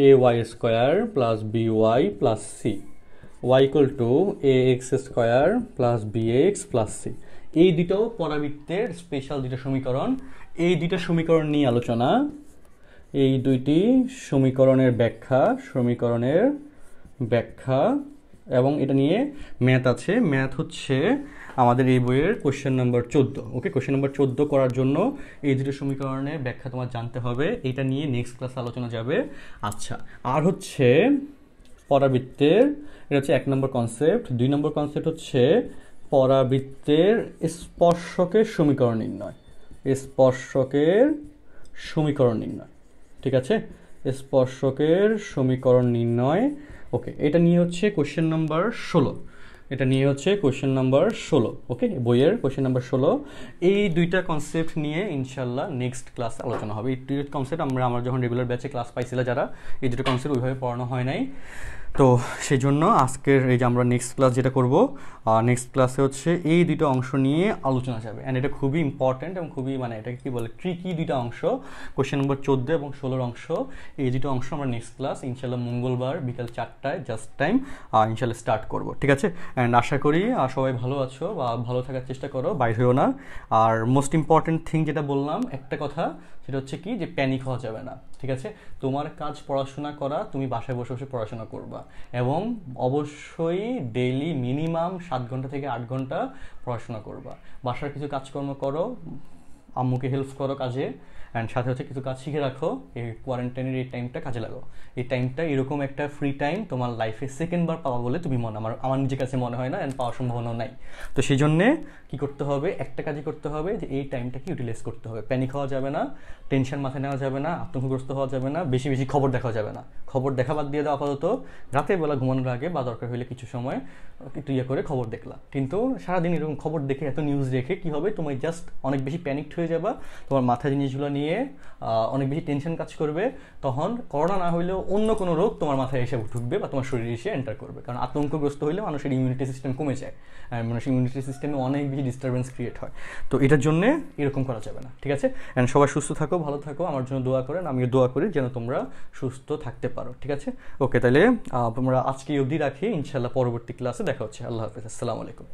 [SPEAKER 1] a y square plus b y plus c y two a x square plus b x plus c এই দুটো পরাবৃত্তের স্পেশাল দুটো সমীকরণ। এই দুটো সমীকরণ নিয়ে আলোচনা। এই দুইটি সমীকরণের ব্যাখ্যা সমীকরণের ব্যাখ্যা এবং এটা নিয়ে ম্যাথ আছে। ম্যাথ হচ্ছে আমাদের এই বইয়ের কোশ্চেন নাম্বার চোদ্দ। ওকে কোশ্চেন নাম্বার চোদ্দ করার জন্য এই দুটো সমীকরণের ব্যাখ্যা তোমার জানতে হবে। এটা নিয়ে নেক্সট ক্লাসে আলোচনা যাবে। আচ্ছা আর হচ্ছে পরাবৃত্তের এটা হচ্ছে এক নম্বর কনসেপ্ট দুই নম্বর কনসেপ্ট হচ্ছে পরাবৃত্তের স্পর্শকের সমীকরণ নির্ণয়। স্পর্শকের সমীকরণ নির্ণয়। ঠিক আছে? স্পর্শকের সমীকরণ নির্ণয়। ওকে, এটা নিয়ে হচ্ছে কোশ্চেন নাম্বার ষোলো। এটা নিয়ে হচ্ছে কোয়েশ্চেন নাম্বার ষোলো। ওকে, বইয়ের কোয়েশ্চেন নাম্বার ষোলো। এই দুইটা কনসেপ্ট নিয়ে ইনশাল্লাহ নেক্সট ক্লাস আলোচনা হবে। এই দুইটা কনসেপ্ট আমরা, আমার যখন রেগুলার ব্যাচে ক্লাস পাইছিল যারা, এই দুটো কনসেপ্ট ওইভাবে পড়ানো হয় নাই। তো সেই জন্য আজকের এই যে আমরা নেক্সট ক্লাস যেটা করব নেক্সট ক্লাসে হচ্ছে এই দুটো অংশ নিয়ে আলোচনা যাবে। অ্যান্ড এটা খুবই ইম্পর্ট্যান্ট এবং খুবই মানে এটাকে কী বলে ট্রিকি দুটো অংশ। কোয়েশ্চেন নম্বর চোদ্দ এবং ষোলোর অংশ। এই দুটো অংশ আমরা নেক্সট ক্লাস ইনশাল্লাহ মঙ্গলবার বিকাল চারটায় জাস্ট টাইম ইনশাল্লাহ স্টার্ট করব, ঠিক আছে? অ্যান্ড আশা করি সবাই ভালো আছো বা ভালো থাকার চেষ্টা করো, বাইর হয়েও না। আর মোস্ট ইম্পর্ট্যান্ট থিং যেটা বললাম, একটা কথা সেটা হচ্ছে কি যে প্যানিক হওয়া যাবে না, ঠিক আছে? তোমার কাজ পড়াশোনা করা, তুমি বাসায় বসে বসে পড়াশোনা করবা। এবং অবশ্যই ডেইলি মিনিমাম সাত ঘণ্টা থেকে আট ঘণ্টা পড়াশোনা করবা। বাসার কিছু কাজকর্ম করো, আম্মুকে হেল্প করো কাজে। অ্যান্ড সাথে হচ্ছে কিছু কাজ শিখে রাখো। এই কোয়ারেন্টাইনের এই টাইমটা কাজে লাগো। এই টাইমটা এরকম একটা ফ্রি টাইম তোমার লাইফে সেকেন্ডবার পাওয়া বলে তুমি মনে আমার আমার নিজের কাছে মনে হয় না অ্যান্ড পাওয়ার সম্ভাবনাও নাই। তো সেই জন্যে কী করতে হবে? একটা কাজই করতে হবে যে এই টাইমটাকে ইউটিলাইজ করতে হবে। প্যানিক হওয়া যাবে না টেনশন মাথায় নেওয়া যাবে না, আতঙ্কগ্রস্ত হওয়া যাবে না, বেশি বেশি খবর দেখা যাবে না। খবর দেখা বাদ দিয়ে দেওয়া আপাতত। রাতের বেলা ঘুমানোর আগে বা দরকার হলে কিছু সময় একটু ইয়ে করে খবর দেখলাম। কিন্তু সারাদিন এরকম খবর দেখে, এত নিউজ দেখে কি হবে? তুমি জাস্ট অনেক বেশি প্যানিকড হয়ে যাবা। তোমার মাথায় জিনিসগুলো নিয়ে অনেক বেশি টেনশন কাজ করবে। তখন করোনা না হইলেও অন্য কোনো রোগ তোমার মাথায় এসে ঢুকবে বা তোমার শরীরে এসে এন্টার করবে। কারণ আতঙ্কগ্রস্ত হইলে মানুষের ইমিউনিটি সিস্টেম কমে যায়। মানুষের ইমিউনিটি সিস্টেমে অনেক বেশি ডিস্টারবেন্স ক্রিয়েট হয়। তো এটার জন্যে এরকম করা যাবে না, ঠিক আছে? অ্যান্ড সবাই সুস্থ থাকো, ভালো থাকো, আমার জন্য দোয়া করেন। আমিও দোয়া করি যেন তোমরা সুস্থ থাকতে পারো, ঠিক আছে? ওকে তাহলে তোমরা আজকে অবধি রাখি। ইনশাল্লাহ পরবর্তী ক্লাসে দেখা হচ্ছে। আল্লাহ হাফিজ। আসসালামু আলাইকুম।